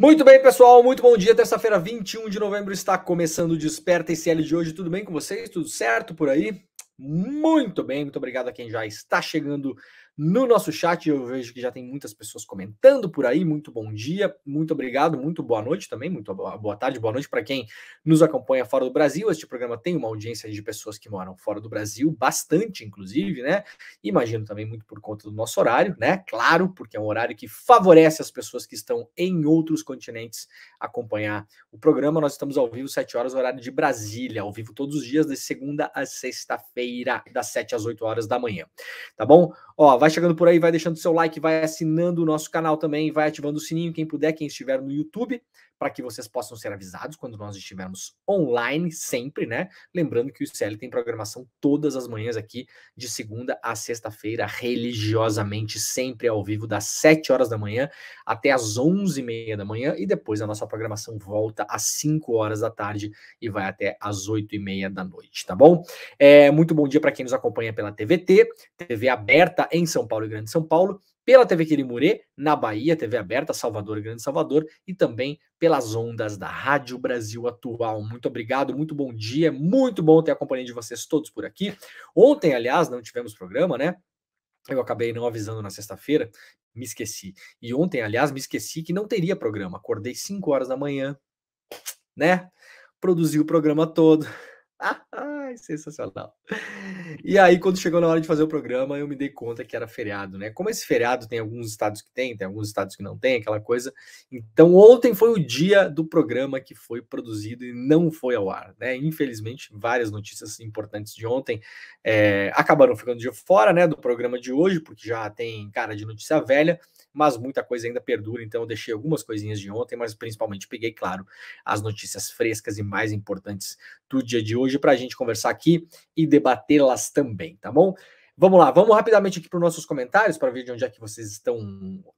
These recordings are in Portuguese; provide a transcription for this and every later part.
Muito bem, pessoal, muito bom dia. Terça-feira, 21 de novembro, está começando o Desperta ICL de hoje. Tudo bem com vocês? Tudo certo por aí? Muito bem, muito obrigado a quem já está chegando no nosso chat. Eu vejo que já tem muitas pessoas comentando por aí. Muito bom dia, muito obrigado, muito boa noite também, muito boa tarde, boa noite para quem nos acompanha fora do Brasil. Este programa tem uma audiência de pessoas que moram fora do Brasil, bastante, inclusive, né? Imagino também muito por conta do nosso horário, né? Claro, porque é um horário que favorece as pessoas que estão em outros continentes acompanhar o programa. Nós estamos ao vivo, 7 horas, horário de Brasília, ao vivo todos os dias, de segunda a sexta-feira, das 7 às 8 horas da manhã. Tá bom? Ó, vai chegando por aí, vai deixando seu like, vai assinando o nosso canal também, vai ativando o sininho, quem puder, quem estiver no YouTube, para que vocês possam ser avisados quando nós estivermos online, sempre, né? Lembrando que o ICL tem programação todas as manhãs aqui, de segunda a sexta-feira, religiosamente, sempre ao vivo, das 7 horas da manhã até as 11 e meia da manhã, e depois a nossa programação volta às 5 horas da tarde e vai até às 8 e meia da noite, tá bom? É, muito bom dia para quem nos acompanha pela TVT, TV aberta em São Paulo e Grande São Paulo, pela TV Quirimurê, na Bahia, TV aberta, Salvador, Grande Salvador, e também pelas ondas da Rádio Brasil Atual. Muito obrigado, muito bom dia, muito bom ter a companhia de vocês todos por aqui. Ontem, aliás, não tivemos programa, né? Eu acabei não avisando na sexta-feira, me esqueci. E ontem, aliás, me esqueci que não teria programa. Acordei 5 horas da manhã, né? Produzi o programa todo. Ai, sensacional. E aí, quando chegou na hora de fazer o programa, eu me dei conta que era feriado, né? Como esse feriado tem alguns estados que tem, tem alguns estados que não tem, aquela coisa. Então, ontem foi o dia do programa que foi produzido e não foi ao ar, né? Infelizmente, várias notícias importantes de ontem é, acabaram ficando de fora, né, do programa de hoje, porque já tem cara de notícia velha mas muita coisa ainda perdura, então eu deixei algumas coisinhas de ontem, mas principalmente peguei, claro, as notícias frescas e mais importantes do dia de hoje para a gente conversar aqui e debatê-las também, tá bom? Vamos lá, vamos rapidamente aqui para os nossos comentários para ver de onde é que vocês estão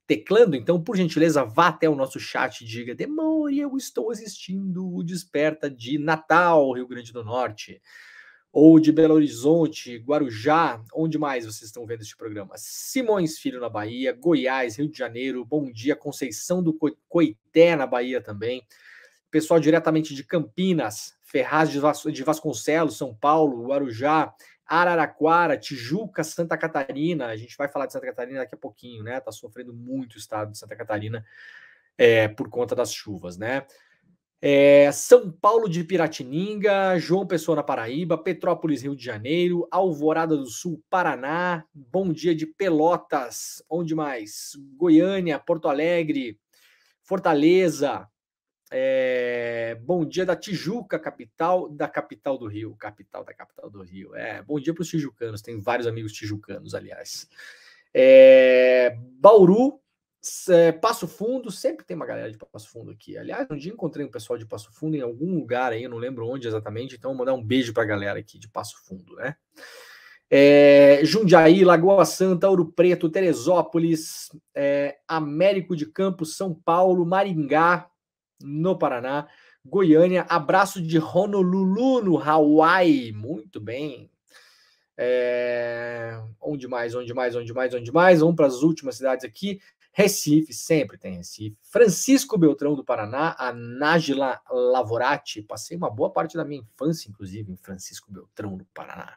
teclando. Então, por gentileza, vá até o nosso chat e diga: Demore, eu estou assistindo o Desperta de Natal, Rio Grande do Norte ou de Belo Horizonte, Guarujá, onde mais vocês estão vendo este programa? Simões Filho na Bahia, Goiás, Rio de Janeiro, Bom Dia, Conceição do Coité na Bahia também. Pessoal diretamente de Campinas, Ferraz de Vasconcelos, São Paulo, Guarujá, Araraquara, Tijuca, Santa Catarina. A gente vai falar de Santa Catarina daqui a pouquinho, né? Tá sofrendo muito o estado de Santa Catarina é, por conta das chuvas, né? É, São Paulo de Piratininga, João Pessoa na Paraíba, Petrópolis, Rio de Janeiro, Alvorada do Sul, Paraná, Bom Dia de Pelotas, onde mais? Goiânia, Porto Alegre, Fortaleza, é, bom dia da Tijuca, capital da capital do Rio, capital da capital do Rio. É, bom dia para os tijucanos, tem vários amigos tijucanos, aliás. É, Bauru, é, Passo Fundo, sempre tem uma galera de Passo Fundo aqui. Aliás, um dia encontrei um pessoal de Passo Fundo em algum lugar aí, eu não lembro onde exatamente, então vou mandar um beijo para a galera aqui de Passo Fundo, né? É, Jundiaí, Lagoa Santa, Ouro Preto, Teresópolis, é, Américo de Campos, São Paulo, Maringá, no Paraná, Goiânia, abraço de Honolulu, no Hawaii, muito bem. É, onde mais, onde mais, onde mais, onde mais? Vamos para as últimas cidades aqui. Recife, sempre tem Recife. Francisco Beltrão do Paraná, a Nájila Lavorati. Passei uma boa parte da minha infância, inclusive, em Francisco Beltrão do Paraná.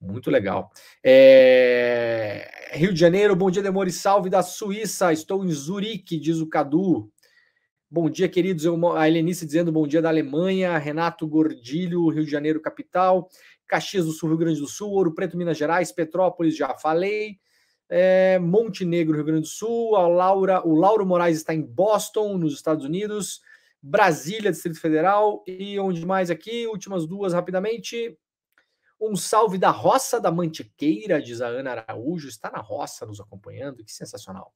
Muito legal. É... Rio de Janeiro, bom dia, Demore, salve da Suíça. Estou em Zurique, diz o Cadu. Bom dia, queridos. A Helenice dizendo bom dia da Alemanha. Renato Gordilho, Rio de Janeiro, capital. Caxias do Sul, Rio Grande do Sul. Ouro Preto, Minas Gerais. Petrópolis, já falei é, Montenegro, Rio Grande do Sul. A Laura, o Lauro Moraes está em Boston, nos Estados Unidos. Brasília, Distrito Federal. E onde mais aqui? Últimas duas rapidamente. Um salve da Roça da Mantiqueira, diz a Ana Araújo. Está na roça nos acompanhando. Que sensacional.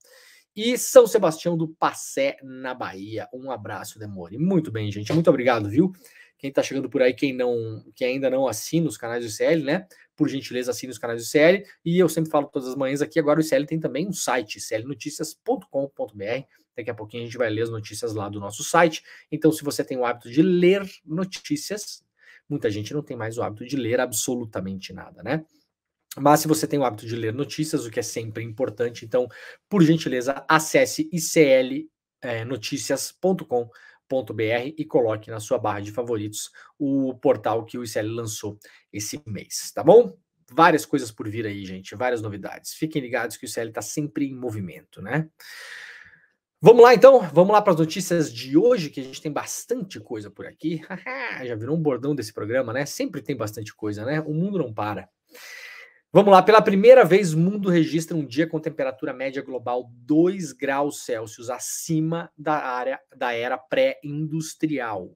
E São Sebastião do Passé, na Bahia. Um abraço, Demore. Muito bem, gente. Muito obrigado, viu? Quem está chegando por aí, quem não, quem ainda não assina os canais do CL, né? por gentileza, assine os canais do CL. E eu sempre falo todas as manhãs aqui, agora o CL tem também um site, clnoticias.com.br. Daqui a pouquinho a gente vai ler as notícias lá do nosso site. Então, se você tem o hábito de ler notícias, muita gente não tem mais o hábito de ler absolutamente nada, né? Mas se você tem o hábito de ler notícias, o que é sempre importante, então, por gentileza, acesse ICL é, noticias.com.br e coloque na sua barra de favoritos o portal que o ICL lançou esse mês, tá bom? Várias coisas por vir aí, gente, várias novidades. Fiquem ligados que o ICL está sempre em movimento, né? Vamos lá então, vamos lá para as notícias de hoje, que a gente tem bastante coisa por aqui. Já virou um bordão desse programa, né? Sempre tem bastante coisa, né? O mundo não para. Vamos lá, pela primeira vez, o mundo registra um dia com temperatura média global 2 graus Celsius acima da área da era pré-industrial.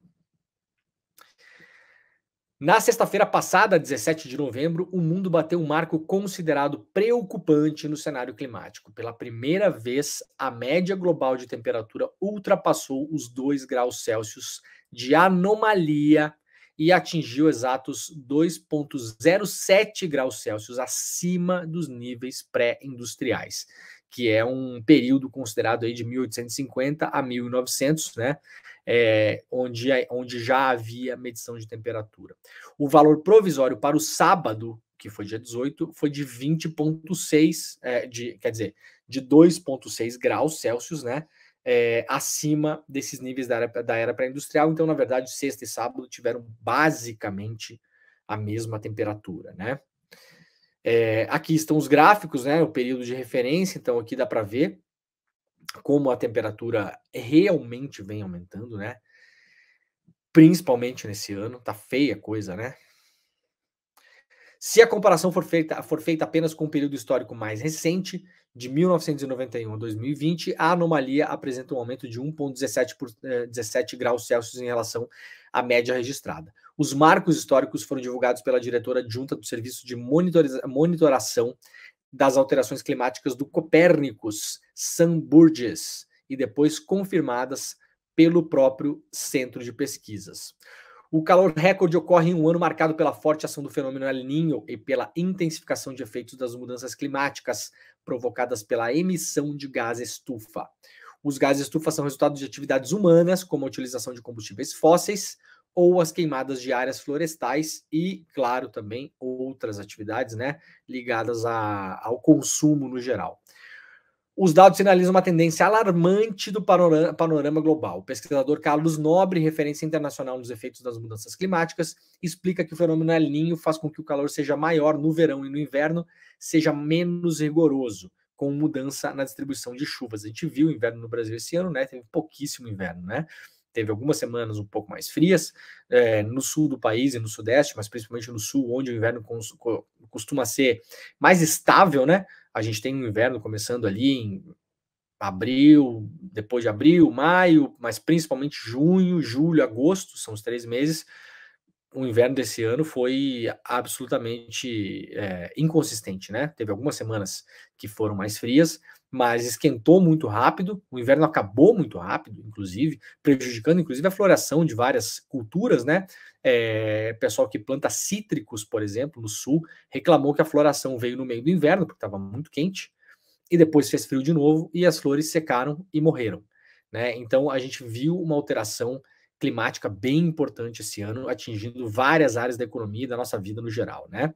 Na sexta-feira passada, 17 de novembro, o mundo bateu um marco considerado preocupante no cenário climático. Pela primeira vez, a média global de temperatura ultrapassou os 2 graus Celsius de anomalia e atingiu exatos 2,07 graus Celsius acima dos níveis pré-industriais, que é um período considerado aí de 1850 a 1900, né? É, onde, onde já havia medição de temperatura. O valor provisório para o sábado, que foi dia 18, foi de 20,6, é, de, quer dizer, de 2,6 graus Celsius, né? É, acima desses níveis da era, da era pré-industrial. Então, na verdade, sexta e sábado tiveram basicamente a mesma temperatura, né? É, aqui estão os gráficos, né? O período de referência. Então, aqui dá para ver como a temperatura realmente vem aumentando, né? Principalmente nesse ano, tá feia a coisa, né? Se a comparação for feita, for feita apenas com o período histórico mais recente, de 1991 a 2020, a anomalia apresenta um aumento de 1,17 eh, graus Celsius em relação à média registrada. Os marcos históricos foram divulgados pela diretora adjunta do Serviço de Monitoração das Alterações Climáticas do Copérnicos, Sam Burgess, e depois confirmadas pelo próprio Centro de Pesquisas. O calor recorde ocorre em um ano marcado pela forte ação do fenômeno El Niño e pela intensificação de efeitos das mudanças climáticas provocadas pela emissão de gás estufa. Os gases estufa são resultado de atividades humanas, como a utilização de combustíveis fósseis ou as queimadas de áreas florestais e, claro, também outras atividades né, ligadas a, ao consumo no geral. Os dados sinalizam uma tendência alarmante do panorama, panorama, global. O pesquisador Carlos Nobre, referência internacional nos efeitos das mudanças climáticas, explica que o fenômeno El Niño faz com que o calor seja maior no verão e no inverno, seja menos rigoroso, com mudança na distribuição de chuvas. A gente viu o inverno no Brasil esse ano, né? Teve pouquíssimo inverno, né? Teve algumas semanas um pouco mais frias é, no sul do país e no sudeste, mas principalmente no sul, onde o inverno costuma ser mais estável, né? A gente tem um inverno começando ali em abril, depois de abril, maio, mas principalmente junho, julho, agosto, são os três meses. O inverno desse ano foi absolutamente é, inconsistente, né? Teve algumas semanas que foram mais frias, mas esquentou muito rápido. O inverno acabou muito rápido, inclusive, prejudicando inclusive a floração de várias culturas, né? É, pessoal que planta cítricos, por exemplo, no sul, reclamou que a floração veio no meio do inverno, porque estava muito quente, e depois fez frio de novo e as flores secaram e morreram. Né? Então a gente viu uma alteração climática bem importante esse ano, atingindo várias áreas da economia e da nossa vida no geral. Né?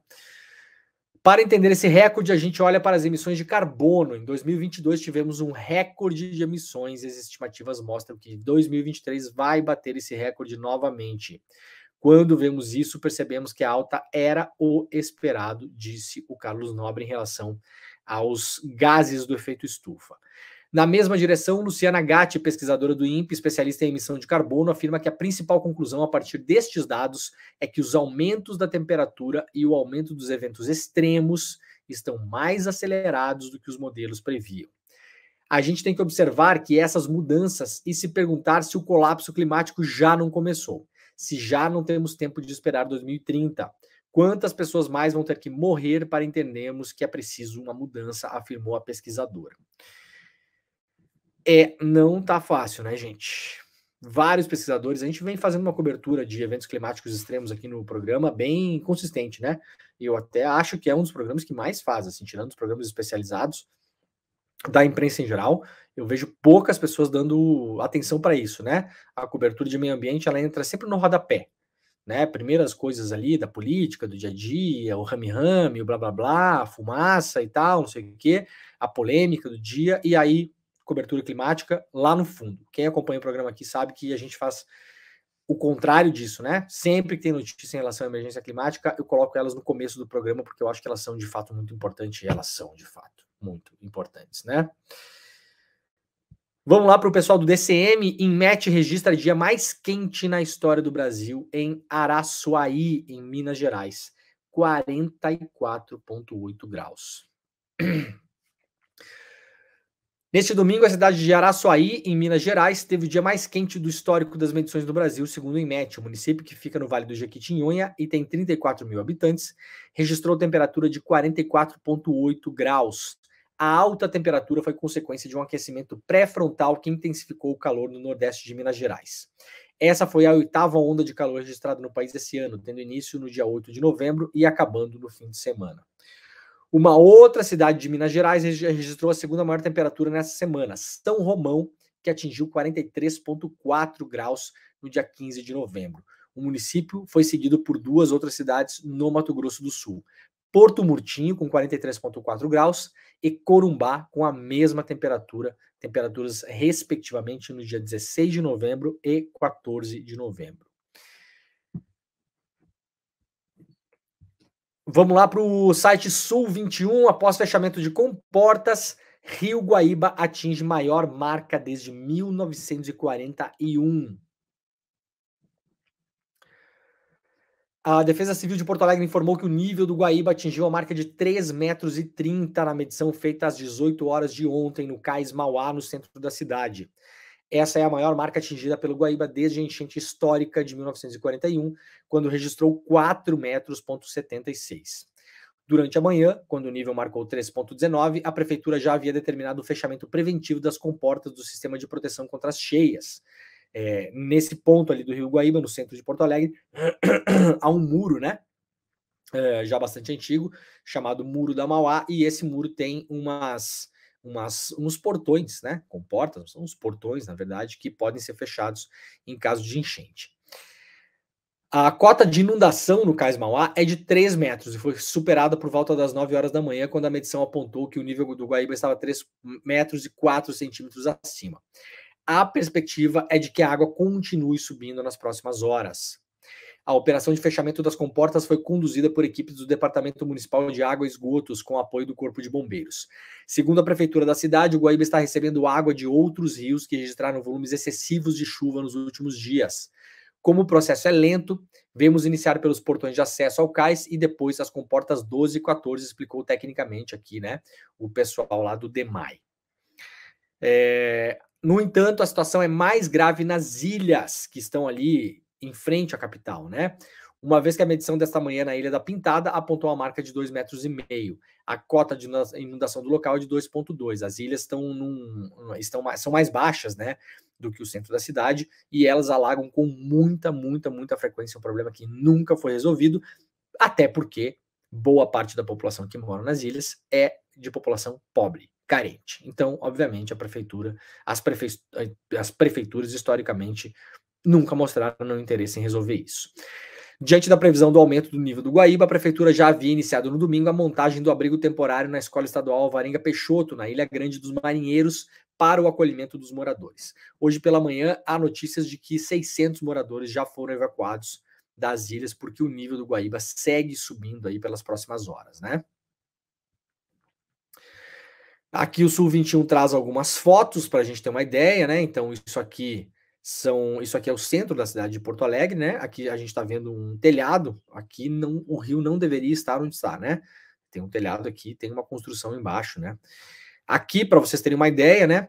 Para entender esse recorde, a gente olha para as emissões de carbono. Em 2022 tivemos um recorde de emissões, as estimativas mostram que 2023 vai bater esse recorde novamente. Quando vemos isso, percebemos que a alta era o esperado, disse o Carlos Nobre em relação aos gases do efeito estufa. Na mesma direção, Luciana Gatti, pesquisadora do INPE, especialista em emissão de carbono, afirma que a principal conclusão a partir destes dados é que os aumentos da temperatura e o aumento dos eventos extremos estão mais acelerados do que os modelos previam. A gente tem que observar que essas mudanças e se perguntar se o colapso climático já não começou se já não temos tempo de esperar 2030? Quantas pessoas mais vão ter que morrer para entendermos que é preciso uma mudança, afirmou a pesquisadora. É, não tá fácil, né, gente? Vários pesquisadores, a gente vem fazendo uma cobertura de eventos climáticos extremos aqui no programa bem consistente, né? Eu até acho que é um dos programas que mais faz, assim, tirando os programas especializados da imprensa em geral, eu vejo poucas pessoas dando atenção para isso, né? A cobertura de meio ambiente ela entra sempre no rodapé, né? Primeiras coisas ali da política, do dia a dia, o rame-rame, o blá blá blá, fumaça e tal, não sei o quê, a polêmica do dia, e aí cobertura climática lá no fundo. Quem acompanha o programa aqui sabe que a gente faz o contrário disso, né? Sempre que tem notícia em relação à emergência climática, eu coloco elas no começo do programa, porque eu acho que elas são de fato muito importantes, e elas são de fato muito importantes, né? Vamos lá para o pessoal do DCM. Inmet registra dia mais quente na história do Brasil em Araçuaí, em Minas Gerais. 44,8 graus. Neste domingo, a cidade de Araçuaí, em Minas Gerais, teve o dia mais quente do histórico das medições do Brasil, segundo o IMET. O município, que fica no Vale do Jequitinhonha e tem 34 mil habitantes, registrou temperatura de 44,8 graus. A alta temperatura foi consequência de um aquecimento pré-frontal que intensificou o calor no nordeste de Minas Gerais. Essa foi a oitava onda de calor registrada no país esse ano, tendo início no dia 8 de novembro e acabando no fim de semana. Uma outra cidade de Minas Gerais registrou a segunda maior temperatura nessa semana, São Romão, que atingiu 43,4 graus no dia 15 de novembro. O município foi seguido por duas outras cidades no Mato Grosso do Sul. Porto Murtinho, com 43,4 graus, e Corumbá, com a mesma temperatura, temperaturas respectivamente no dia 16 de novembro e 14 de novembro. Vamos lá para o site Sul 21. Após fechamento de comportas, Rio Guaíba atinge maior marca desde 1941. A Defesa Civil de Porto Alegre informou que o nível do Guaíba atingiu a marca de 3,30 metros na medição feita às 18 horas de ontem no Cais Mauá, no centro da cidade. Essa é a maior marca atingida pelo Guaíba desde a enchente histórica de 1941, quando registrou 4 metros. 76. Durante a manhã, quando o nível marcou 3,19, a prefeitura já havia determinado o fechamento preventivo das comportas do sistema de proteção contra as cheias. É, nesse ponto ali do Rio Guaíba, no centro de Porto Alegre, há um muro, né? É, já bastante antigo, chamado Muro da Mauá, e esse muro tem umas umas, uns portões, né? Com portas, são uns portões, na verdade, que podem ser fechados em caso de enchente. A cota de inundação no Cais Mauá é de 3 metros e foi superada por volta das 9 horas da manhã, quando a medição apontou que o nível do Guaíba estava 3 metros e 4 centímetros acima. A perspectiva é de que a água continue subindo nas próximas horas. A operação de fechamento das comportas foi conduzida por equipes do Departamento Municipal de Água e Esgotos, com apoio do Corpo de Bombeiros. Segundo a Prefeitura da cidade, o Guaíba está recebendo água de outros rios que registraram volumes excessivos de chuva nos últimos dias. Como o processo é lento, vemos iniciar pelos portões de acesso ao cais e depois as comportas 12 e 14, explicou tecnicamente aqui, né, o pessoal lá do DEMAI. É, no entanto, a situação é mais grave nas ilhas que estão ali em frente à capital, né? Uma vez que a medição desta manhã na Ilha da Pintada apontou a marca de 2,5 metros. e meio. A cota de inundação do local é de 2,2. As ilhas estão, num, estão são mais baixas né, do que o centro da cidade e elas alagam com muita, muita, muita frequência. Um problema que nunca foi resolvido, até porque boa parte da população que mora nas ilhas é de população pobre, carente. Então, obviamente, a prefeitura, as, prefe... as prefeituras historicamente nunca mostraram interesse em resolver isso. Diante da previsão do aumento do nível do Guaíba, a prefeitura já havia iniciado no domingo a montagem do abrigo temporário na Escola Estadual Alvarenga Peixoto, na Ilha Grande dos Marinheiros, para o acolhimento dos moradores. Hoje pela manhã, há notícias de que 600 moradores já foram evacuados das ilhas, porque o nível do Guaíba segue subindo aí pelas próximas horas, né? Aqui o Sul 21 traz algumas fotos para a gente ter uma ideia, né? Então, isso aqui são isso aqui é o centro da cidade de Porto Alegre, né? Aqui a gente está vendo um telhado. Aqui não, o rio não deveria estar onde está, né? Tem um telhado aqui, tem uma construção embaixo, né? Aqui, para vocês terem uma ideia, né?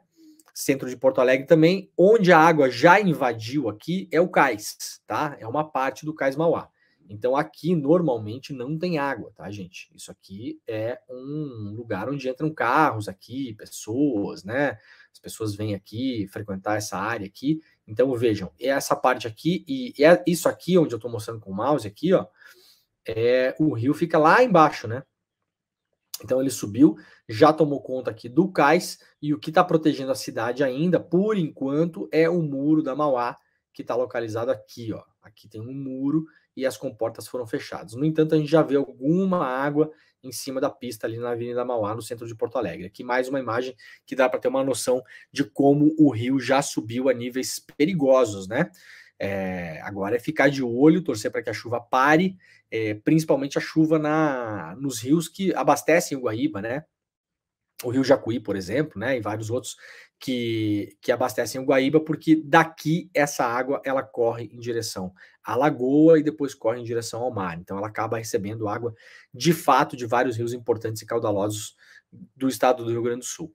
Centro de Porto Alegre também, onde a água já invadiu aqui é o cais, tá? É uma parte do cais Mauá. Então aqui normalmente não tem água, tá, gente? Isso aqui é um lugar onde entram carros aqui, pessoas, né? As pessoas vêm aqui frequentar essa área aqui então vejam, essa parte aqui e é isso aqui onde eu estou mostrando com o mouse aqui, ó, é, o rio fica lá embaixo, né? Então ele subiu, já tomou conta aqui do cais e o que está protegendo a cidade ainda, por enquanto, é o muro da Mauá que está localizado aqui, ó. Aqui tem um muro e as comportas foram fechadas. No entanto, a gente já vê alguma água em cima da pista ali na Avenida Mauá, no centro de Porto Alegre. Aqui mais uma imagem que dá para ter uma noção de como o rio já subiu a níveis perigosos, né? É, agora é ficar de olho, torcer para que a chuva pare, é, principalmente a chuva na, nos rios que abastecem o Guaíba, né? O Rio Jacuí, por exemplo, né? E vários outros que, que abastecem o Guaíba, porque daqui essa água ela corre em direção à lagoa e depois corre em direção ao mar. Então ela acaba recebendo água de fato de vários rios importantes e caudalosos do estado do Rio Grande do Sul.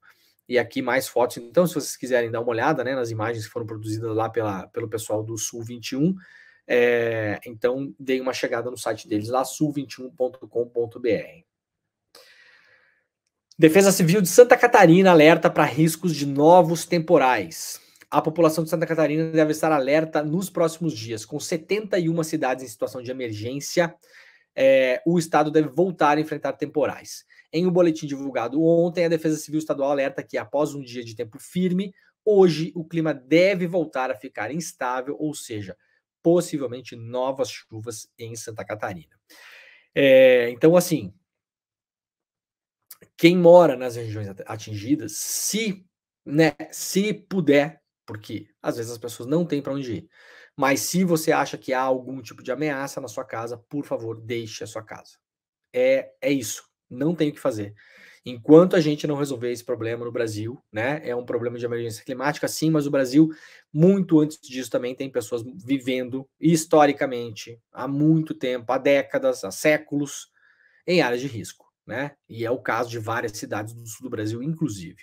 E aqui mais fotos. Então, se vocês quiserem dar uma olhada né, nas imagens que foram produzidas lá pela, pelo pessoal do Sul 21, é, então dei uma chegada no site deles lá, sul21.com.br. Defesa Civil de Santa Catarina alerta para riscos de novos temporais. A população de Santa Catarina deve estar alerta nos próximos dias. Com 71 cidades em situação de emergência, é, o estado deve voltar a enfrentar temporais. Em um boletim divulgado ontem, a Defesa Civil Estadual alerta que, após um dia de tempo firme, hoje o clima deve voltar a ficar instável, ou seja, possivelmente novas chuvas em Santa Catarina. É, então, assim, quem mora nas regiões atingidas, se, né, se puder, porque às vezes as pessoas não têm para onde ir, mas se você acha que há algum tipo de ameaça na sua casa, por favor, deixe a sua casa. É, é isso, não tem o que fazer. Enquanto a gente não resolver esse problema no Brasil, né? É um problema de emergência climática, sim, mas o Brasil, muito antes disso, também tem pessoas vivendo historicamente, há muito tempo, há décadas, há séculos, em áreas de risco né? E é o caso de várias cidades do sul do Brasil, inclusive.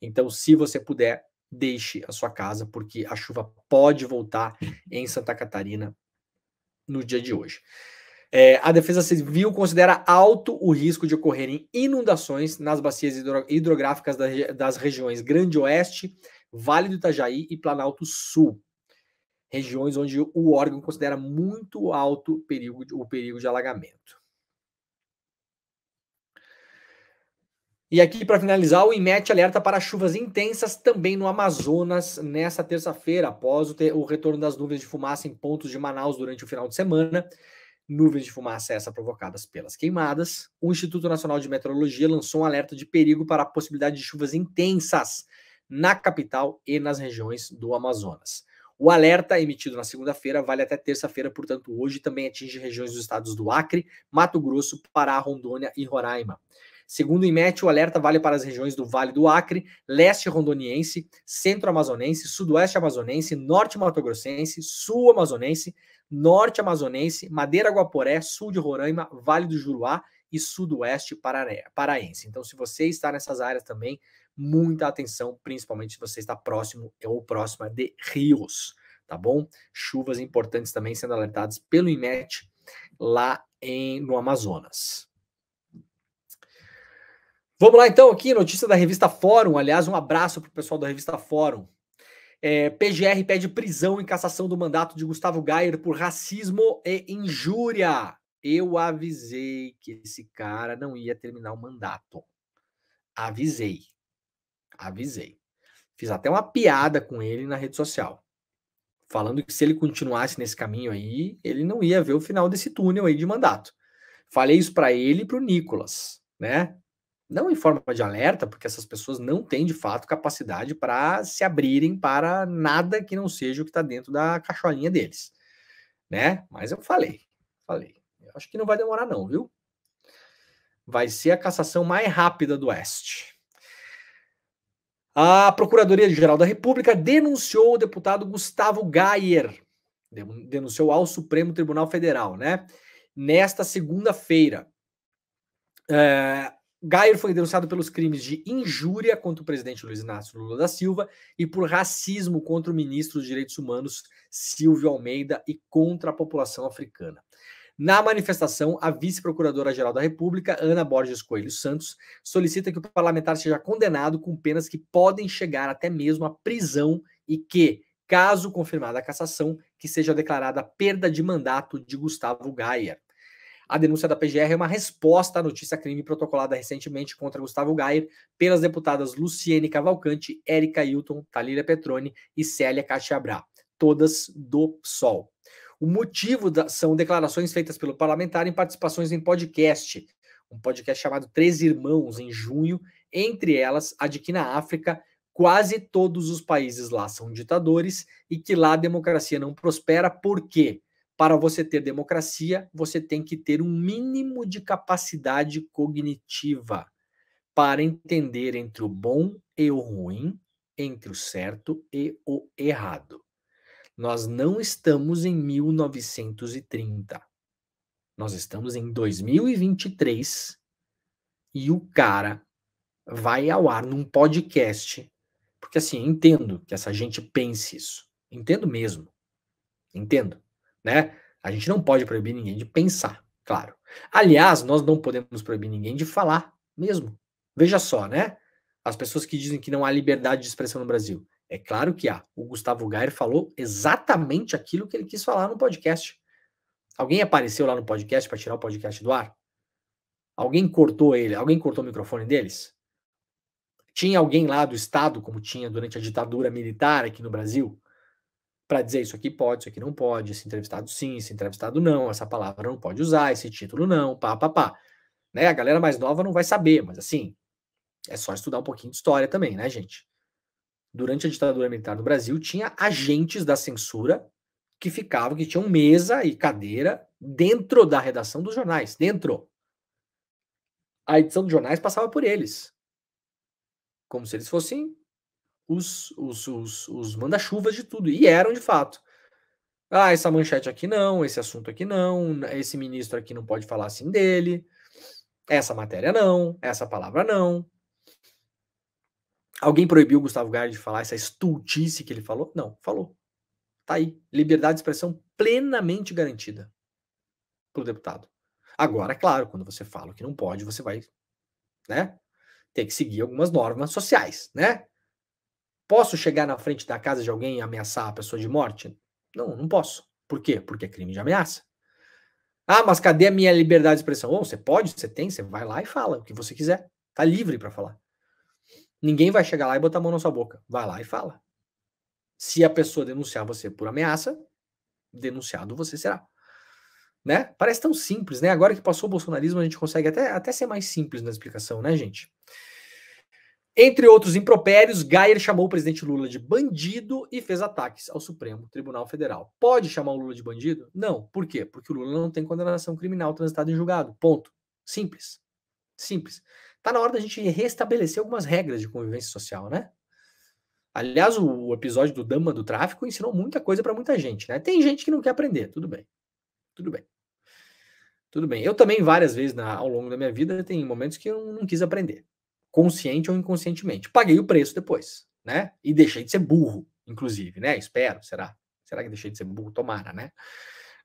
Então, se você puder, deixe a sua casa, porque a chuva pode voltar em Santa Catarina no dia de hoje. É, a Defesa Civil considera alto o risco de ocorrerem inundações nas bacias hidro hidrográficas das, das regiões Grande Oeste, Vale do Itajaí e Planalto Sul. Regiões onde o órgão considera muito alto o perigo, o perigo de alagamento. E aqui, para finalizar, o IMET alerta para chuvas intensas também no Amazonas nesta terça-feira, após o, o, retorno das nuvens de fumaça em pontos de Manaus durante o final de semana. Nuvens de fumaça essa provocadas pelas queimadas. O Instituto Nacional de Meteorologia lançou um alerta de perigo para a possibilidade de chuvas intensas na capital e nas regiões do Amazonas. O alerta emitido na segunda-feira vale até terça-feira, portanto, hoje também atinge regiões dos estados do Acre, Mato Grosso, Pará, Rondônia e Roraima. Segundo o IMET, o alerta vale para as regiões do Vale do Acre, leste rondoniense, centro-amazonense, sudoeste amazonense, norte mato-grossense, sul amazonense, norte amazonense, Madeira Guaporé, sul de Roraima, Vale do Juruá e sudoeste paraense. Então, se você está nessas áreas também, muita atenção, principalmente se você está próximo ou próxima de rios, tá bom? Chuvas importantes também sendo alertadas pelo IMET lá em, no Amazonas. Vamos lá então aqui, notícia da revista Fórum. Aliás, um abraço para o pessoal da revista Fórum. É, PGR pede prisão em cassação do mandato de Gustavo Gayer por racismo e injúria. Eu avisei que esse cara não ia terminar o mandato. Avisei. Avisei. Fiz até uma piada com ele na rede social. Falando que se ele continuasse nesse caminho aí, ele não ia ver o final desse túnel aí de mandato. Falei isso para ele e para o Nicolas, né? Não em forma de alerta, porque essas pessoas não têm de fato capacidade para se abrirem para nada que não seja o que está dentro da cacholinha deles, né? Mas eu falei, falei. Eu acho que não vai demorar não, viu? Vai ser a cassação mais rápida do Oeste. A Procuradoria-Geral da República denunciou o deputado Gustavo Gayer, denunciou ao Supremo Tribunal Federal, né? Nesta segunda-feira. É, Gayer foi denunciado pelos crimes de injúria contra o presidente Luiz Inácio Lula da Silva e por racismo contra o ministro dos Direitos Humanos Silvio Almeida e contra a população africana. Na manifestação, a vice-procuradora-geral da República, Ana Borges Coelho Santos, solicita que o parlamentar seja condenado com penas que podem chegar até mesmo à prisão e que, caso confirmada a cassação, que seja declarada perda de mandato de Gustavo Gayer. A denúncia da PGR é uma resposta à notícia crime protocolada recentemente contra Gustavo Gayer pelas deputadas Luciene Cavalcante, Érica Hilton, Talíria Petroni e Célia Cachiabrá, todas do PSOL. O motivo da, são declarações feitas pelo parlamentar em participações em podcast. um podcast chamado Três Irmãos, em junho, entre elas a de que na África quase todos os países lá são ditadores e que lá a democracia não prospera, por quê? Para você ter democracia, você tem que ter um mínimo de capacidade cognitiva para entender entre o bom e o ruim, entre o certo e o errado. Nós não estamos em 1930. Nós estamos em 2023 e o cara vai ao ar num podcast. Porque assim, entendo que essa gente pense isso. Entendo mesmo. Entendo, né? A gente não pode proibir ninguém de pensar, claro. Aliás, nós não podemos proibir ninguém de falar mesmo. Veja só, né? As pessoas que dizem que não há liberdade de expressão no Brasil. É claro que há. O Gustavo Gayer falou exatamente aquilo que ele quis falar no podcast. Alguém apareceu lá no podcast para tirar o podcast do ar? Alguém cortou ele? Alguém cortou o microfone deles? Tinha alguém lá do Estado, como tinha durante a ditadura militar aqui no Brasil, para dizer isso aqui pode, isso aqui não pode, esse entrevistado sim, esse entrevistado não, essa palavra não pode usar, esse título não, pá, pá, pá. Né? A galera mais nova não vai saber, mas assim, é só estudar um pouquinho de história também, né, gente? Durante a ditadura militar no Brasil, tinha agentes da censura que ficavam, que tinham mesa e cadeira dentro da redação dos jornais, dentro. A edição dos jornais passava por eles. Como se eles fossem os, os, os, os manda-chuvas de tudo. E eram de fato. Ah, essa manchete aqui não, esse assunto aqui não, esse ministro aqui não pode falar assim dele, essa matéria não, essa palavra não. Alguém proibiu o Gustavo Gaia de falar essa estultice que ele falou? Não, falou. Tá aí. Liberdade de expressão plenamente garantida pelo deputado. Agora, claro, quando você fala o que não pode, você vai, né, ter que seguir algumas normas sociais, né? Posso chegar na frente da casa de alguém e ameaçar a pessoa de morte? Não, não posso. Por quê? Porque é crime de ameaça. Ah, mas cadê a minha liberdade de expressão? Oh, você pode, você tem, você vai lá e fala o que você quiser. Tá livre para falar. Ninguém vai chegar lá e botar a mão na sua boca. Vai lá e fala. Se a pessoa denunciar você por ameaça, denunciado você será. Né? Parece tão simples, né? Agora que passou o bolsonarismo, a gente consegue até, até ser mais simples na explicação, né, gente? Entre outros impropérios, Gayer chamou o presidente Lula de bandido e fez ataques ao Supremo Tribunal Federal. Pode chamar o Lula de bandido? Não. Por quê? Porque o Lula não tem condenação criminal transitada em julgado. Ponto. Simples. Simples. Tá na hora da gente restabelecer algumas regras de convivência social, né? Aliás, o episódio do Dama do Tráfico ensinou muita coisa para muita gente, né? Tem gente que não quer aprender, tudo bem. Tudo bem. Tudo bem. Eu também, várias vezes na, ao longo da minha vida, tem momentos que eu não quis aprender, consciente ou inconscientemente. Paguei o preço depois, né? E deixei de ser burro, inclusive, né? Espero, será? Será que deixei de ser burro? Tomara, né?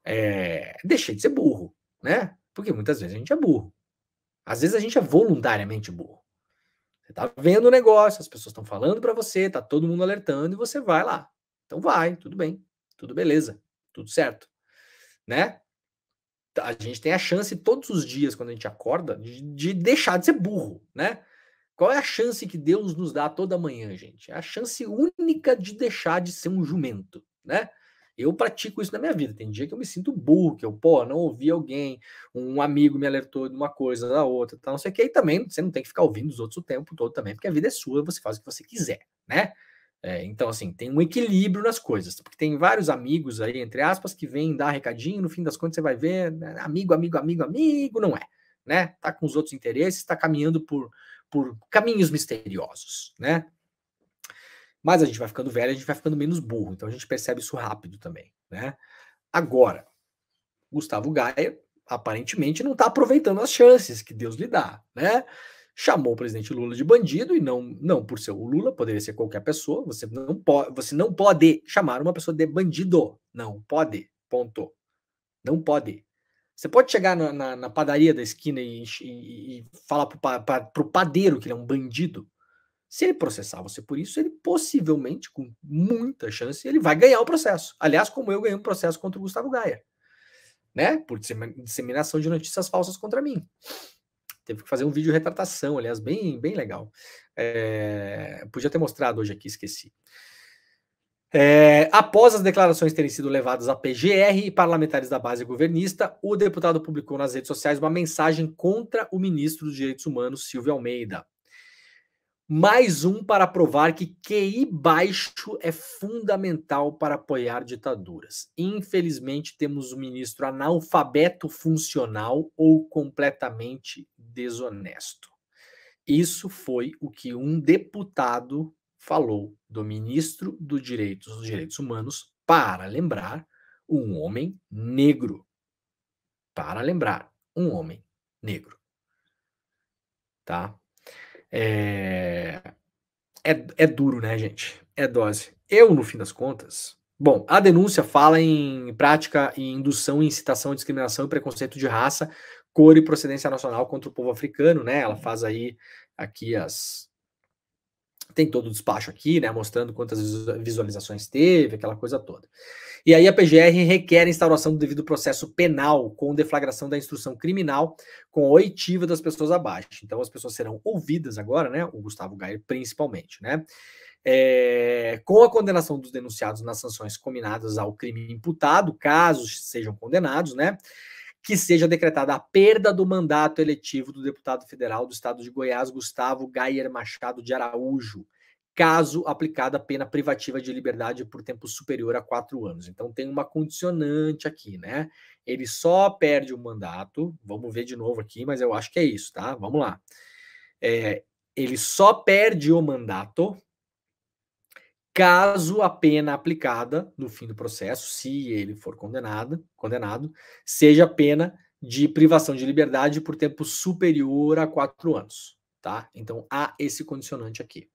É, deixei de ser burro, né? Porque muitas vezes a gente é burro. Às vezes a gente é voluntariamente burro. Você tá vendo o negócio, as pessoas estão falando para você, tá todo mundo alertando e você vai lá. Então vai, tudo bem, tudo beleza, tudo certo, né? A gente tem a chance todos os dias quando a gente acorda de, de deixar de ser burro, né? Qual é a chance que Deus nos dá toda manhã, gente? É a chance única de deixar de ser um jumento, né? Eu pratico isso na minha vida. Tem dia que eu me sinto burro, que eu, pô, não ouvi alguém, um amigo me alertou de uma coisa, da outra, tal, não sei o que. E também você não tem que ficar ouvindo os outros o tempo todo também, porque a vida é sua, você faz o que você quiser, né? É, então, assim, tem um equilíbrio nas coisas, porque tem vários amigos aí, entre aspas, que vêm dar recadinho, no fim das contas você vai ver, né? amigo, amigo, amigo, amigo, não é, né? Tá com os outros interesses, tá caminhando por, por caminhos misteriosos, né? Mas a gente vai ficando velho, a gente vai ficando menos burro. Então a gente percebe isso rápido também, né? Agora, Gustavo Gaia aparentemente não está aproveitando as chances que Deus lhe dá, né? Chamou o presidente Lula de bandido e não, não por ser o Lula, poderia ser qualquer pessoa. Você não pode, você não pode chamar uma pessoa de bandido, não pode. Ponto. Não pode. Você pode chegar na, na, na padaria da esquina e, e, e falar para o padeiro que ele é um bandido. Se ele processar você por isso, ele possivelmente, com muita chance, ele vai ganhar o processo. Aliás, como eu ganhei um processo contra o Gustavo Gaia, né? Por disseminação de notícias falsas contra mim. Teve que fazer um vídeo de retratação, aliás, bem, bem legal. É... Podia ter mostrado hoje aqui, esqueci. É, após as declarações terem sido levadas à PGR e parlamentares da base governista, o deputado publicou nas redes sociais uma mensagem contra o ministro dos Direitos Humanos, Silvio Almeida. Mais um para provar que QI baixo é fundamental para apoiar ditaduras. Infelizmente, temos um ministro analfabeto funcional ou completamente desonesto. Isso foi o que um deputado falou do ministro dos Direitos dos Direitos Humanos para lembrar um homem negro. Para lembrar um homem negro. Tá? É... é, é duro, né, gente? É dose. Eu, no fim das contas. Bom, a denúncia fala em prática e indução, incitação à discriminação e preconceito de raça, cor e procedência nacional contra o povo africano, né? Ela faz aí aqui as, tem todo o despacho aqui, né, mostrando quantas visualizações teve, aquela coisa toda. E aí a PGR requer a instauração do devido processo penal com deflagração da instrução criminal com oitiva das pessoas abaixo. Então as pessoas serão ouvidas agora, né, o Gustavo Gayer principalmente, né, é, com a condenação dos denunciados nas sanções combinadas ao crime imputado, caso sejam condenados, né, que seja decretada a perda do mandato eletivo do deputado federal do estado de Goiás, Gustavo Gayer Machado de Araújo, caso aplicada a pena privativa de liberdade por tempo superior a quatro anos. Então tem uma condicionante aqui, né? Ele só perde o mandato, vamos ver de novo aqui, mas eu acho que é isso, tá? Vamos lá. É, ele só perde o mandato caso a pena aplicada no fim do processo, se ele for condenado, condenado, seja pena de privação de liberdade por tempo superior a quatro anos, tá? Então há esse condicionante aqui.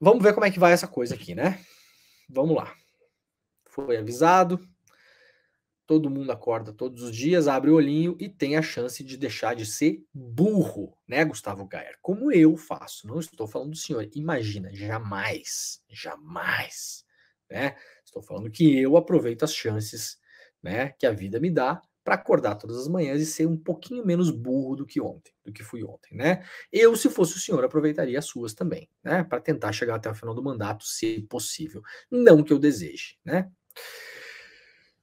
Vamos ver como é que vai essa coisa aqui, né? Vamos lá. Foi avisado, Todo mundo acorda todos os dias, abre o olhinho e tem a chance de deixar de ser burro, né, Gustavo Gayer? Como eu faço. Não estou falando do senhor. Imagina, jamais, jamais, né? Estou falando que eu aproveito as chances, né, que a vida me dá para acordar todas as manhãs e ser um pouquinho menos burro do que ontem, do que fui ontem, né? Eu, se fosse o senhor, aproveitaria as suas também, né, para tentar chegar até o final do mandato, se possível. Não que eu deseje, né?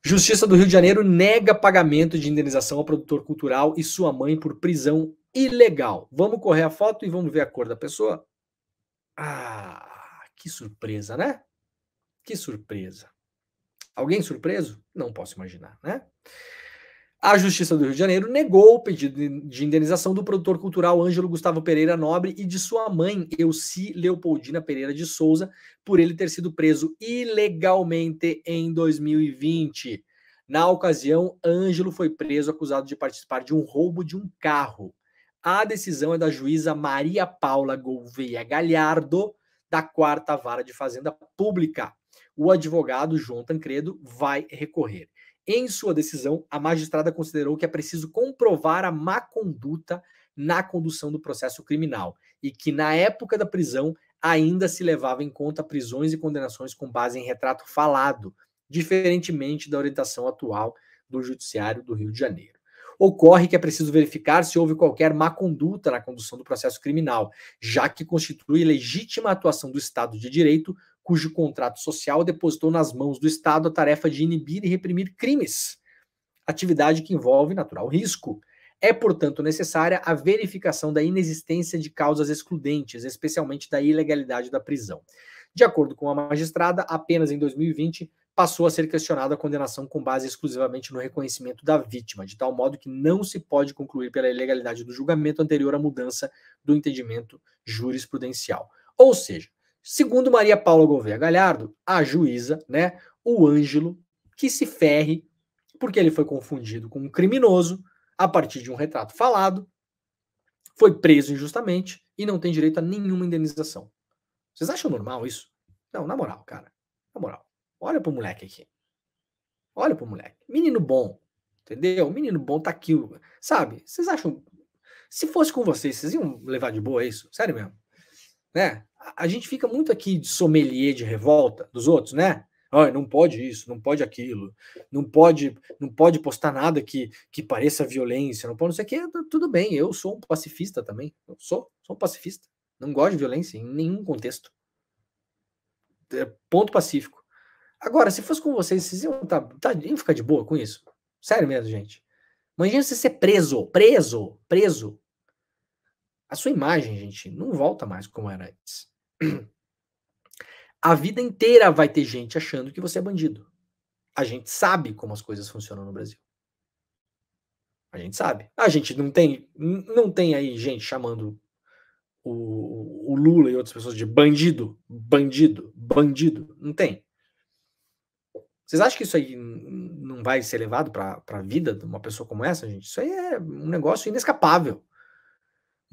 Justiça do Rio de Janeiro nega pagamento de indenização ao produtor cultural e sua mãe por prisão ilegal. Vamos correr a foto e vamos ver a cor da pessoa? Ah, que surpresa, né? Que surpresa. Alguém surpreso? Não posso imaginar, né? A Justiça do Rio de Janeiro negou o pedido de indenização do produtor cultural Ângelo Gustavo Pereira Nobre e de sua mãe, Elci Leopoldina Pereira de Souza, por ele ter sido preso ilegalmente em 2020. Na ocasião, Ângelo foi preso acusado de participar de um roubo de um carro. A decisão é da juíza Maria Paula Gouveia Galhardo, da quarta vara de Fazenda Pública. O advogado João Tancredo vai recorrer. Em sua decisão, a magistrada considerou que é preciso comprovar a má conduta na condução do processo criminal e que, na época da prisão, ainda se levava em conta prisões e condenações com base em retrato falado, diferentemente da orientação atual do Judiciário do Rio de Janeiro. Ocorre que é preciso verificar se houve qualquer má conduta na condução do processo criminal, já que constitui legítima atuação do Estado de Direito cujo contrato social depositou nas mãos do Estado a tarefa de inibir e reprimir crimes, atividade que envolve natural risco. É, portanto, necessária a verificação da inexistência de causas excludentes, especialmente da ilegalidade da prisão. De acordo com a magistrada, apenas em 2020 passou a ser questionada a condenação com base exclusivamente no reconhecimento da vítima, de tal modo que não se pode concluir pela ilegalidade do julgamento anterior à mudança do entendimento jurisprudencial. Ou seja, Segundo Maria Paula Gouveia Galhardo, a juíza, né, o Ângelo, que se ferre, porque ele foi confundido com um criminoso a partir de um retrato falado, foi preso injustamente e não tem direito a nenhuma indenização. Vocês acham normal isso? Não, na moral, cara. Na moral. Olha pro moleque aqui. Olha pro moleque. Menino bom. Entendeu? Menino bom tá aqui. Sabe? Vocês acham. Se fosse com vocês, vocês iam levar de boa isso? Sério mesmo? Né? a gente fica muito aqui de sommelier de revolta dos outros, né? Ah, não pode isso, não pode aquilo, não pode, não pode postar nada que, que pareça violência, não pode não sei o que, tudo bem, eu sou um pacifista também, eu sou, sou um pacifista, não gosto de violência em nenhum contexto. é, ponto pacífico. Agora, se fosse com vocês, vocês iam, tá, tá, iam ficar de boa com isso? Sério mesmo, gente. Imagina você ser preso, preso, preso. A sua imagem, gente, não volta mais como era antes. A vida inteira vai ter gente achando que você é bandido. A gente sabe como as coisas funcionam no Brasil. A gente sabe. A gente não tem, não tem aí gente chamando o, o Lula e outras pessoas de bandido, bandido, bandido. Não tem. Vocês acham que isso aí não vai ser levado para a vida de uma pessoa como essa, gente? Isso aí é um negócio inescapável.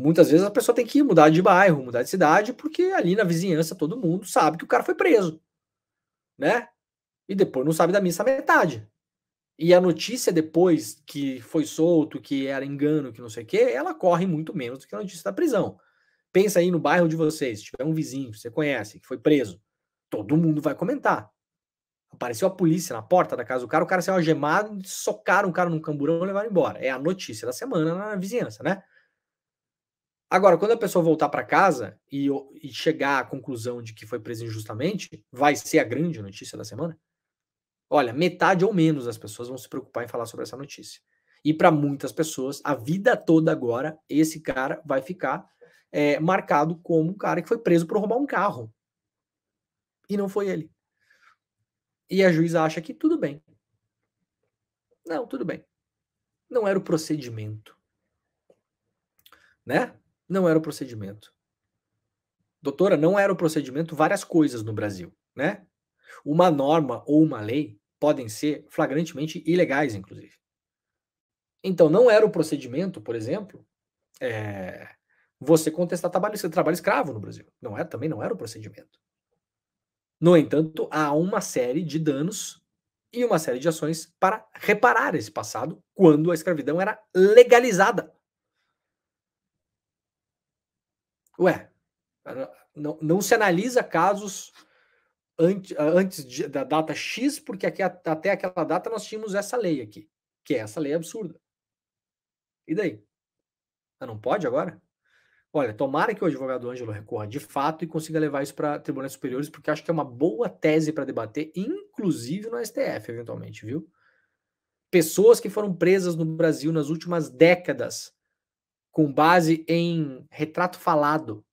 Muitas vezes a pessoa tem que mudar de bairro, mudar de cidade, porque ali na vizinhança todo mundo sabe que o cara foi preso, né? E depois não sabe da missa metade. E a notícia depois que foi solto, que era engano, que não sei o quê, ela corre muito menos do que a notícia da prisão. Pensa aí no bairro de vocês, se tiver um vizinho que você conhece, que foi preso, todo mundo vai comentar. Apareceu a polícia na porta da casa do cara, o cara saiu algemado, socaram o cara num camburão e levaram embora. É a notícia da semana na vizinhança, né? Agora, quando a pessoa voltar para casa e, e, chegar à conclusão de que foi preso injustamente, vai ser a grande notícia da semana? Olha, metade ou menos das pessoas vão se preocupar em falar sobre essa notícia. E para muitas pessoas, a vida toda agora, esse cara vai ficar é, marcado como um cara que foi preso por roubar um carro. E não foi ele. E a juíza acha que tudo bem. Não, tudo bem. Não era o procedimento. Né? Não era o procedimento. Doutora, não era o procedimento várias coisas no Brasil, né? Uma norma ou uma lei podem ser flagrantemente ilegais, inclusive. Então, não era o procedimento, por exemplo, é, você contestar trabalho, trabalho escravo no Brasil. Não era, também não era o procedimento. No entanto, há uma série de danos e uma série de ações para reparar esse passado quando a escravidão era legalizada. Ué, não, não se analisa casos antes, antes de, da data X, porque aqui, até aquela data nós tínhamos essa lei aqui, que é essa lei absurda. E daí? Não pode agora? Olha, tomara que o advogado Ângelo recorra de fato e consiga levar isso para tribunais superiores, porque acho que é uma boa tese para debater, inclusive no STF, eventualmente, viu? Pessoas que foram presas no Brasil nas últimas décadas, com base em retrato falado,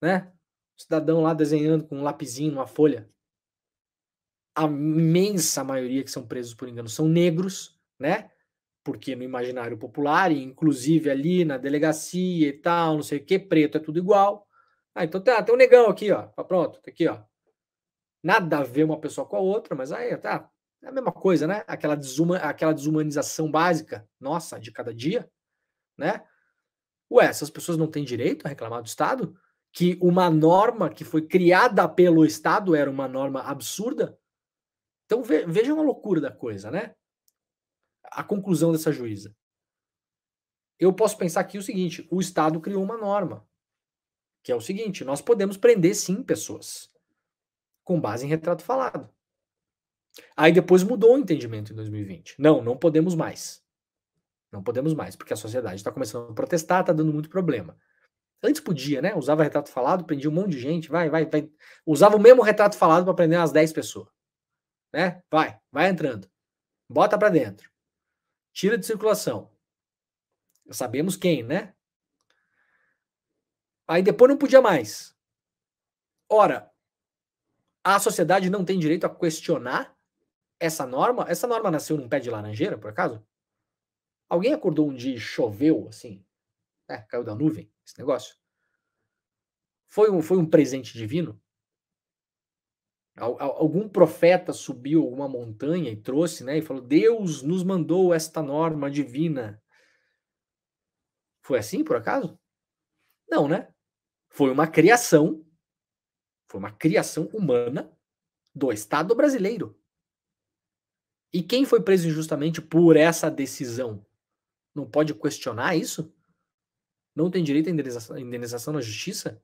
né? O cidadão lá desenhando com um lapisinho numa folha. A imensa maioria que são presos por engano são negros, né? porque no imaginário popular, e inclusive ali na delegacia e tal, não sei o que, preto é tudo igual. Ah, então tá, tem um negão aqui, ó. Tá pronto, tá aqui, ó. Nada a ver uma pessoa com a outra, mas aí tá. É a mesma coisa, né? Aquela, desuma, aquela desumanização básica, nossa, de cada dia, né? Ué, essas pessoas não têm direito a reclamar do Estado? Que uma norma que foi criada pelo Estado era uma norma absurda? Então ve, veja uma loucura da coisa, né? a conclusão dessa juíza? Eu posso pensar aqui o seguinte: o Estado criou uma norma, que é o seguinte: nós podemos prender sim pessoas, com base em retrato falado. Aí depois mudou o entendimento em 2020. Não, não podemos mais. Não podemos mais, porque a sociedade está começando a protestar, está dando muito problema. Antes podia, né? Usava retrato falado, prendia um monte de gente, vai, vai, vai. Usava o mesmo retrato falado para prender umas 10 pessoas. Né? Vai, vai entrando. Bota para dentro. Tira de circulação. Sabemos quem, né? Aí depois não podia mais. Ora, a sociedade não tem direito a questionar essa norma? Essa norma nasceu num pé de laranjeira, por acaso? Alguém acordou um dia e choveu assim? É, caiu da nuvem esse negócio? Foi um, foi um presente divino? Algum profeta subiu alguma montanha e trouxe, né? E falou: Deus nos mandou esta norma divina. Foi assim, por acaso? Não, né? Foi uma criação, foi uma criação humana do Estado brasileiro. E quem foi preso injustamente por essa decisão? Não pode questionar isso? Não tem direito à indenização, indenização na justiça?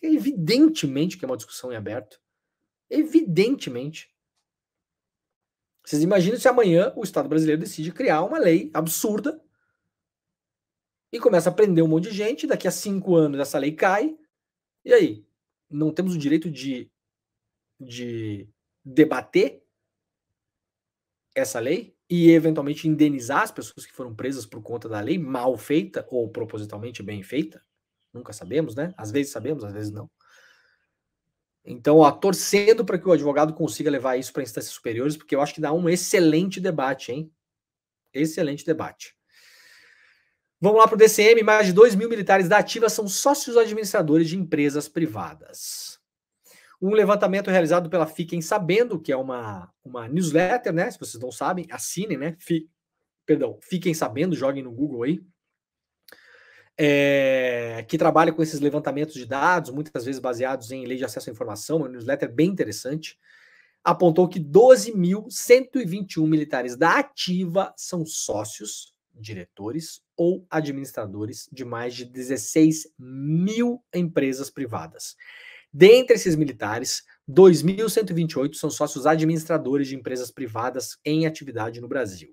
Evidentemente que é uma discussão em aberto. Evidentemente. Vocês imaginam se amanhã o Estado brasileiro decide criar uma lei absurda e começa a prender um monte de gente, daqui a cinco anos essa lei cai, e aí? Não temos o direito de de debater essa lei e eventualmente indenizar as pessoas que foram presas por conta da lei mal feita ou propositalmente bem feita. Nunca sabemos, né? Às vezes sabemos, às vezes não. Então, ó, torcendo para que o advogado consiga levar isso para instâncias superiores, porque eu acho que dá um excelente debate, hein? Excelente debate. Vamos lá para o DCM. Mais de 2 mil militares da ativa são sócios administradores de empresas privadas. Um levantamento realizado pela Fiquem Sabendo, que é uma, uma newsletter, né? Se vocês não sabem, assinem, né? Fi, perdão, Fiquem Sabendo, joguem no Google aí. É, que trabalha com esses levantamentos de dados, muitas vezes baseados em lei de acesso à informação, uma newsletter bem interessante, apontou que 12.121 militares da ativa são sócios, diretores ou administradores de mais de 16 mil empresas privadas. Dentre esses militares, 2.128 são sócios administradores de empresas privadas em atividade no Brasil.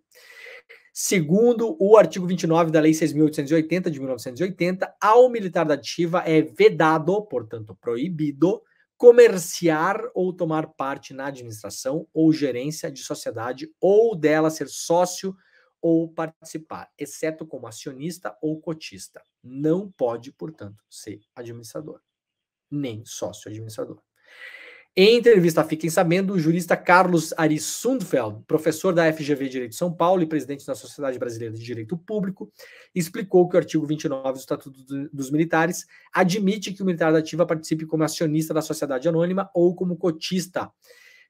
Segundo o artigo 29 da Lei 6.880 de 1980, ao militar da ativa é vedado, portanto proibido, comerciar ou tomar parte na administração ou gerência de sociedade ou dela ser sócio ou participar, exceto como acionista ou cotista. Não pode, portanto, ser administrador nem sócio administrador. Em entrevista Fiquem Sabendo, o jurista Carlos Ari Sundfeld, professor da FGV Direito de São Paulo e presidente da Sociedade Brasileira de Direito Público, explicou que o artigo 29 do Estatuto dos Militares admite que o militar da ativa participe como acionista da sociedade anônima ou como cotista,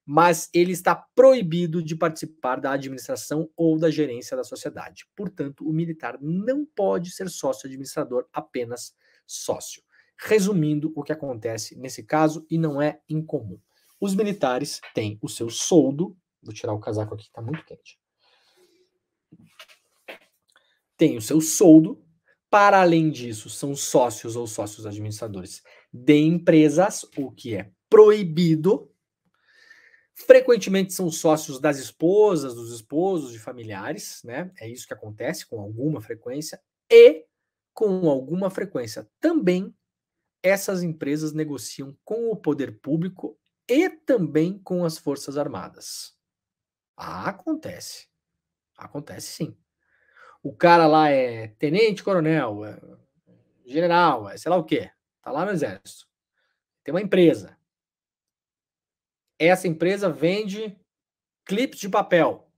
mas ele está proibido de participar da administração ou da gerência da sociedade. Portanto, o militar não pode ser sócio administrador, apenas sócio. Resumindo o que acontece nesse caso, e não é incomum. Os militares têm o seu soldo, vou tirar o casaco aqui está muito quente. Tem o seu soldo, para além disso, são sócios ou sócios administradores de empresas, o que é proibido. Frequentemente são sócios das esposas, dos esposos, de familiares, né? É isso que acontece com alguma frequência. E, com alguma frequência, também essas empresas negociam com o poder público e também com as Forças Armadas. Ah, acontece. Acontece sim. O cara lá é tenente coronel, é general, é sei lá o quê. Tá lá no exército. Tem uma empresa. Essa empresa vende clipes de papel.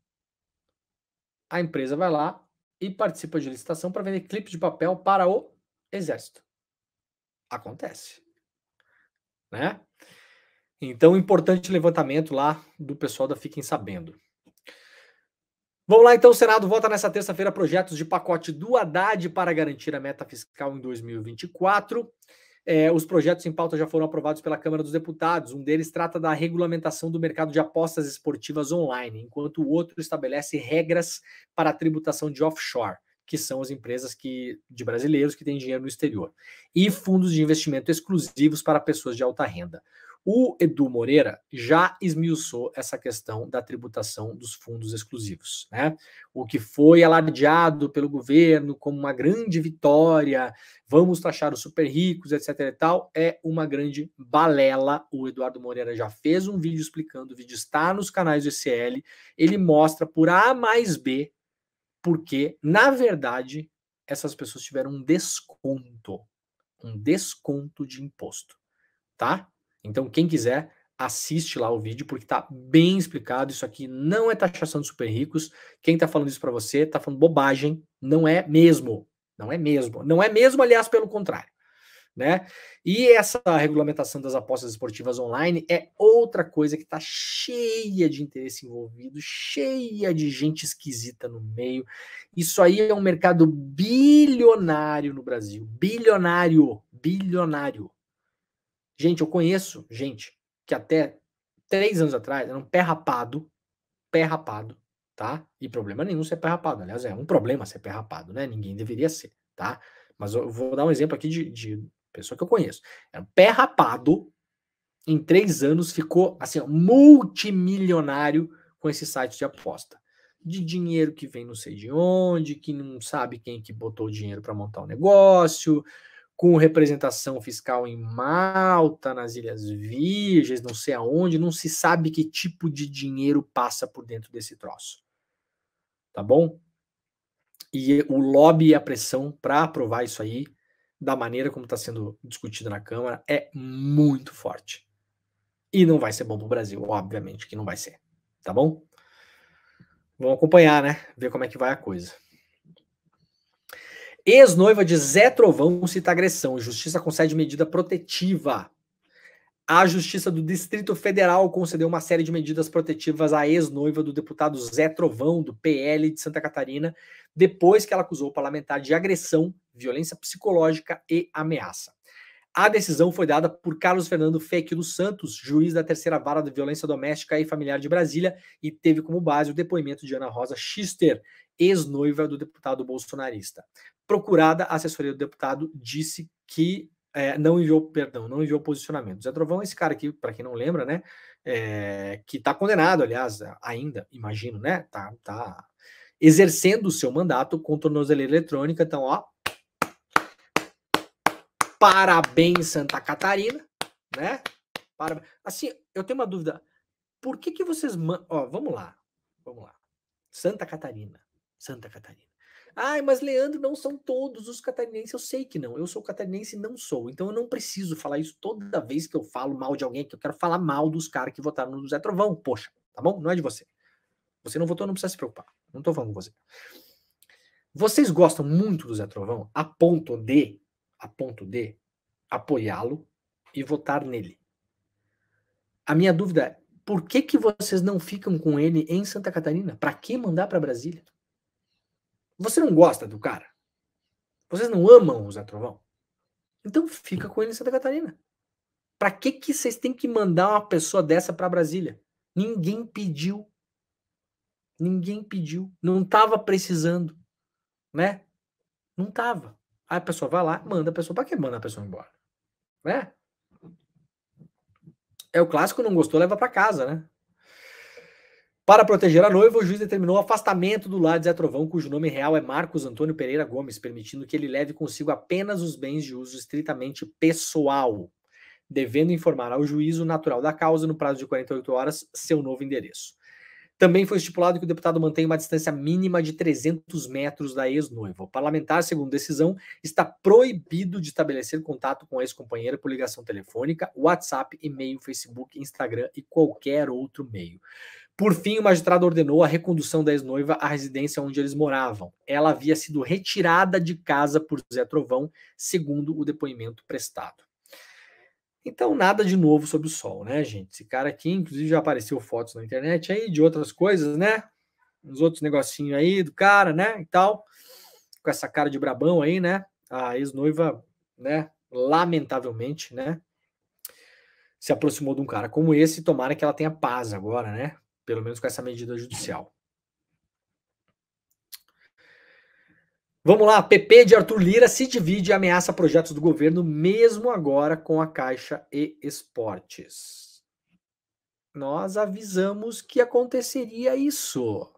A empresa vai lá e participa de licitação para vender clipes de papel para o exército. Acontece. Né? Então, importante levantamento lá do pessoal da Fiquem Sabendo. Vamos lá, então, o Senado vota nessa terça-feira projetos de pacote do Haddad para garantir a meta fiscal em 2024. É, os projetos em pauta já foram aprovados pela Câmara dos Deputados. Um deles trata da regulamentação do mercado de apostas esportivas online, enquanto o outro estabelece regras para a tributação de offshore que são as empresas que, de brasileiros que têm dinheiro no exterior, e fundos de investimento exclusivos para pessoas de alta renda. O Edu Moreira já esmiuçou essa questão da tributação dos fundos exclusivos, né? O que foi alardeado pelo governo como uma grande vitória, vamos taxar os super ricos, etc e tal, é uma grande balela. O Eduardo Moreira já fez um vídeo explicando, o vídeo está nos canais do ECL, ele mostra por A mais B porque, na verdade, essas pessoas tiveram um desconto, um desconto de imposto, tá? Então, quem quiser, assiste lá o vídeo, porque tá bem explicado. Isso aqui não é taxação de super ricos. Quem tá falando isso para você tá falando bobagem. Não é mesmo. Não é mesmo. Não é mesmo, aliás, pelo contrário né? E essa regulamentação das apostas esportivas online é outra coisa que está cheia de interesse envolvido, cheia de gente esquisita no meio. Isso aí é um mercado bilionário no Brasil. Bilionário, bilionário. Gente, eu conheço gente que até três anos atrás era um pé rapado, pé rapado, tá? E problema nenhum ser pé rapado. Aliás, é um problema ser pé rapado, né? Ninguém deveria ser, tá? Mas eu vou dar um exemplo aqui de, de pessoa que eu conheço. Era um pé rapado, em três anos ficou assim, multimilionário com esse site de aposta. De dinheiro que vem não sei de onde, que não sabe quem que botou o dinheiro para montar o um negócio, com representação fiscal em Malta, nas Ilhas Virgens, não sei aonde, não se sabe que tipo de dinheiro passa por dentro desse troço. Tá bom? E o lobby e a pressão para aprovar isso aí, da maneira como está sendo discutido na Câmara, é muito forte. E não vai ser bom para o Brasil, obviamente que não vai ser. Tá bom? Vamos acompanhar, né? Ver como é que vai a coisa. Ex-noiva de Zé Trovão cita agressão. Justiça concede medida protetiva. A Justiça do Distrito Federal concedeu uma série de medidas protetivas à ex-noiva do deputado Zé Trovão, do PL de Santa Catarina, depois que ela acusou o parlamentar de agressão, violência psicológica e ameaça. A decisão foi dada por Carlos Fernando Feque dos Santos, juiz da terceira vara de violência doméstica e familiar de Brasília, e teve como base o depoimento de Ana Rosa Schister, ex-noiva do deputado bolsonarista procurada, a assessoria do deputado disse que é, não enviou, perdão, não enviou posicionamento. Zé Trovão é esse cara aqui, para quem não lembra, né? É, que está condenado, aliás, ainda, imagino, né? Tá, tá exercendo o seu mandato com tornozeleira eletrônica. Então, ó. Parabéns, Santa Catarina, né? Parabéns. Assim, eu tenho uma dúvida. Por que que vocês. Ó, vamos lá. Vamos lá. Santa Catarina. Santa Catarina. Ai, mas Leandro, não são todos os catarinenses. Eu sei que não. Eu sou catarinense e não sou. Então eu não preciso falar isso toda vez que eu falo mal de alguém, que eu quero falar mal dos caras que votaram no Zé Trovão. Poxa, tá bom? Não é de você. Você não votou, não precisa se preocupar. Não tô falando com você. Vocês gostam muito do Zé Trovão a ponto de, a ponto de apoiá-lo e votar nele. A minha dúvida é, por que que vocês não ficam com ele em Santa Catarina? Para que mandar para Brasília? Você não gosta do cara? Vocês não amam o Zé Trovão? Então fica com ele em Santa Catarina. Para que que vocês têm que mandar uma pessoa dessa para Brasília? Ninguém pediu. Ninguém pediu. Não estava precisando, né? Não estava. Aí a pessoa vai lá, manda a pessoa. Para que manda a pessoa embora? Né? É o clássico, não gostou, leva para casa, né? Para proteger a noiva, o juiz determinou o afastamento do lar de Zé Trovão, cujo nome real é Marcos Antônio Pereira Gomes, permitindo que ele leve consigo apenas os bens de uso estritamente pessoal, devendo informar ao juízo natural da causa, no prazo de 48 horas, seu novo endereço. Também foi estipulado que o deputado mantenha uma distância mínima de 300 metros da ex-noiva. O parlamentar, segundo decisão, está proibido de estabelecer contato com a ex-companheira por ligação telefônica, WhatsApp, e-mail, Facebook, Instagram e qualquer outro meio. Por fim, o magistrado ordenou a recondução da ex-noiva à residência onde eles moravam. Ela havia sido retirada de casa por Zé Trovão, segundo o depoimento prestado. Então, nada de novo sobre o sol, né, gente? Esse cara aqui, inclusive, já apareceu fotos na internet aí de outras coisas, né? Uns outros negocinhos aí do cara, né? E tal. Com essa cara de brabão aí, né? A ex-noiva, né? Lamentavelmente, né? Se aproximou de um cara como esse. Tomara que ela tenha paz agora, né? Pelo menos com essa medida judicial. Vamos lá, PP de Arthur Lira se divide e ameaça projetos do governo, mesmo agora com a Caixa e Esportes. Nós avisamos que aconteceria isso.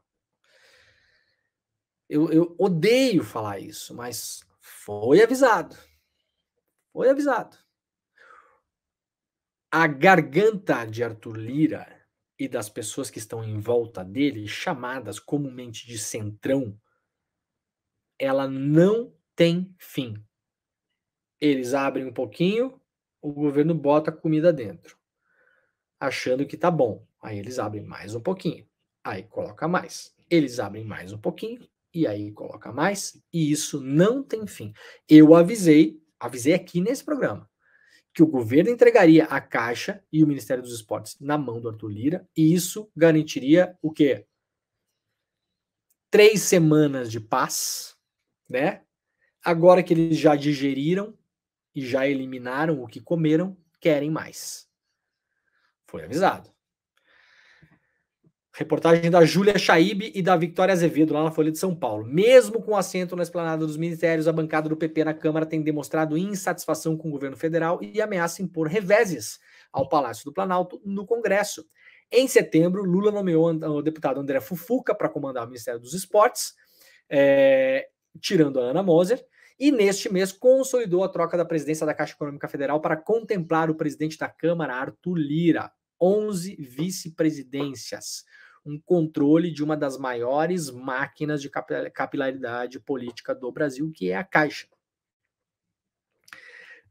Eu, eu odeio falar isso, mas foi avisado. Foi avisado. A garganta de Arthur Lira e das pessoas que estão em volta dele, chamadas comumente de centrão, ela não tem fim. Eles abrem um pouquinho, o governo bota comida dentro, achando que tá bom. Aí eles abrem mais um pouquinho, aí coloca mais. Eles abrem mais um pouquinho e aí coloca mais, e isso não tem fim. Eu avisei, avisei aqui nesse programa que o governo entregaria a Caixa e o Ministério dos Esportes na mão do Arthur Lira, e isso garantiria o quê? Três semanas de paz, né? Agora que eles já digeriram e já eliminaram o que comeram, querem mais. Foi avisado. Reportagem da Júlia Chaib e da Victoria Azevedo, lá na Folha de São Paulo. Mesmo com assento na esplanada dos ministérios, a bancada do PP na Câmara tem demonstrado insatisfação com o governo federal e ameaça impor reveses ao Palácio do Planalto no Congresso. Em setembro, Lula nomeou o deputado André Fufuca para comandar o Ministério dos Esportes, é, tirando a Ana Moser, e neste mês consolidou a troca da presidência da Caixa Econômica Federal para contemplar o presidente da Câmara, Arthur Lira. 11 vice-presidências, um controle de uma das maiores máquinas de capilaridade política do Brasil, que é a Caixa.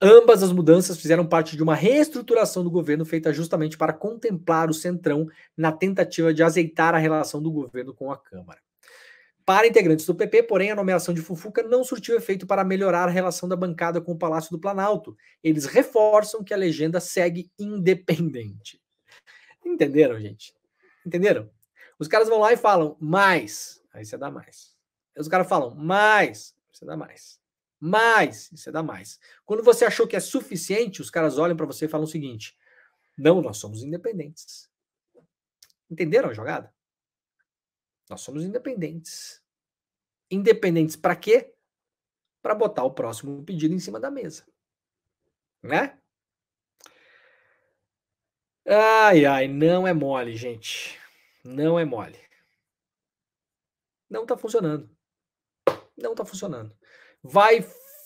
Ambas as mudanças fizeram parte de uma reestruturação do governo feita justamente para contemplar o Centrão na tentativa de azeitar a relação do governo com a Câmara. Para integrantes do PP, porém, a nomeação de Fufuca não surtiu efeito para melhorar a relação da bancada com o Palácio do Planalto. Eles reforçam que a legenda segue independente. Entenderam, gente? Entenderam? Os caras vão lá e falam mais, aí você dá mais. Os caras falam mais, você dá mais. Mais, você dá mais. Quando você achou que é suficiente, os caras olham para você e falam o seguinte: não, nós somos independentes. Entenderam a jogada? Nós somos independentes. Independentes para quê? Para botar o próximo pedido em cima da mesa. Né? Ai, ai, não é mole, gente. Não é mole. Não tá funcionando. Não tá funcionando. Vai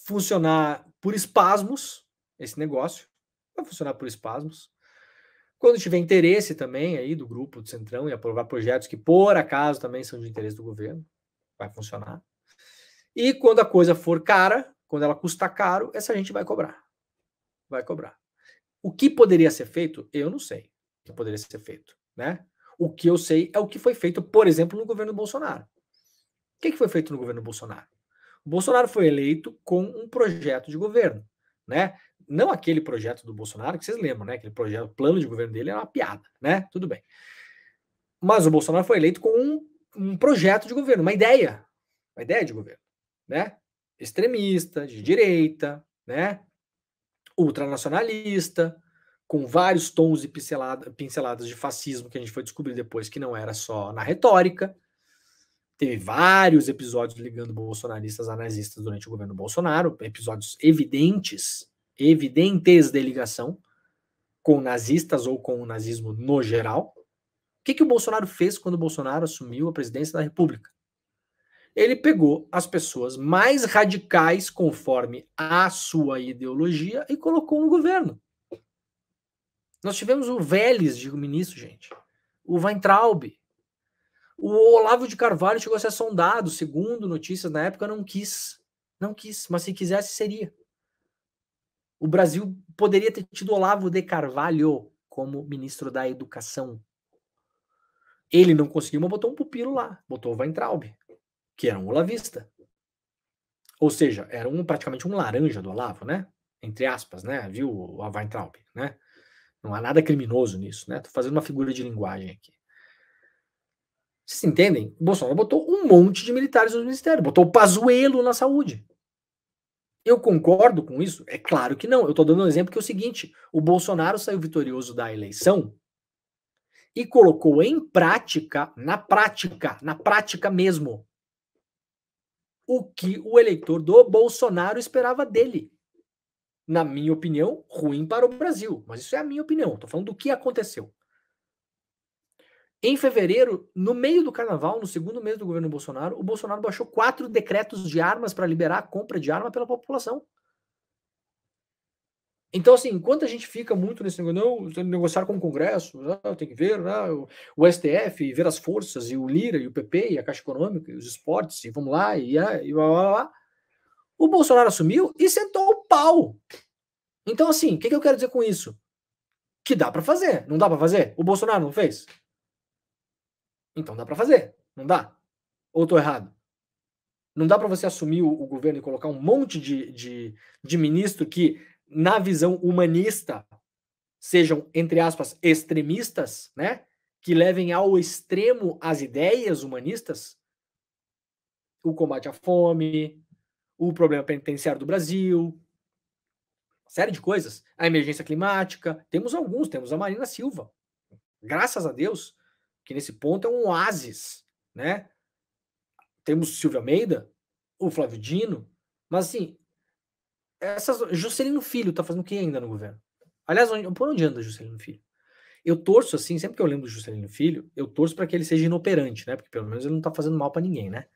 funcionar por espasmos esse negócio. Vai funcionar por espasmos. Quando tiver interesse também aí do grupo do Centrão e aprovar projetos que por acaso também são de interesse do governo, vai funcionar. E quando a coisa for cara, quando ela custa caro, essa gente vai cobrar. Vai cobrar. O que poderia ser feito? Eu não sei o que poderia ser feito, né? O que eu sei é o que foi feito, por exemplo, no governo Bolsonaro. O que foi feito no governo Bolsonaro? O Bolsonaro foi eleito com um projeto de governo, né? não aquele projeto do Bolsonaro, que vocês lembram, né? Aquele projeto, o plano de governo dele era uma piada, né? Tudo bem. Mas o Bolsonaro foi eleito com um, um projeto de governo, uma ideia, uma ideia de governo, né? Extremista, de direita, né? Ultranacionalista, com vários tons e pincelada, pinceladas de fascismo que a gente foi descobrir depois que não era só na retórica. Teve vários episódios ligando bolsonaristas a nazistas durante o governo Bolsonaro, episódios evidentes evidentes de ligação com nazistas ou com o nazismo no geral. O que, que o Bolsonaro fez quando o Bolsonaro assumiu a presidência da República? Ele pegou as pessoas mais radicais conforme a sua ideologia e colocou no governo. Nós tivemos o Vélez de ministro, gente. O Weintraub. O Olavo de Carvalho chegou a ser sondado, segundo notícias na época, não quis. Não quis, mas se quisesse, seria. O Brasil poderia ter tido Olavo de Carvalho como ministro da Educação. Ele não conseguiu, mas botou um pupilo lá, botou o Weintraub, que era um olavista. Ou seja, era um, praticamente um laranja do Olavo, né? Entre aspas, né? Viu o Weintraub, né? Não há nada criminoso nisso, né? Tô fazendo uma figura de linguagem aqui. Vocês entendem? O Bolsonaro botou um monte de militares no ministério, botou o Pazuello na saúde. Eu concordo com isso? É claro que não. Eu estou dando um exemplo que é o seguinte: o Bolsonaro saiu vitorioso da eleição e colocou em prática, na prática, na prática mesmo, o que o eleitor do Bolsonaro esperava dele. Na minha opinião, ruim para o Brasil. Mas isso é a minha opinião. Estou falando do que aconteceu. Em fevereiro, no meio do carnaval, no segundo mês do governo Bolsonaro, o Bolsonaro baixou quatro decretos de armas para liberar a compra de arma pela população. Então, assim, enquanto a gente fica muito nesse negócio, não, negociar com o Congresso, né, tem que ver né, o, STF, ver as forças, e o Lira, e o PP, e a Caixa Econômica, e os esportes, e vamos lá, e, e blá, blá, blá. O Bolsonaro assumiu e sentou pau. Então, assim, o que, que eu quero dizer com isso? Que dá para fazer. Não dá para fazer? O Bolsonaro não fez? Então dá para fazer, não dá? Ou estou errado? Não dá para você assumir o, o, governo e colocar um monte de, de, de ministro que, na visão humanista, sejam, entre aspas, extremistas, né? Que levem ao extremo as ideias humanistas, o combate à fome, o problema penitenciário do Brasil, série de coisas, a emergência climática, temos alguns, temos a Marina Silva. Graças a Deus, que nesse ponto é um oásis, né? Temos Silvio Almeida, o Flávio Dino, mas assim, essas, Juscelino Filho tá fazendo o que ainda no governo? Aliás, onde, por onde anda Juscelino Filho? Eu torço assim, sempre que eu lembro do Juscelino Filho, eu torço para que ele seja inoperante, né? Porque pelo menos ele não tá fazendo mal para ninguém, né?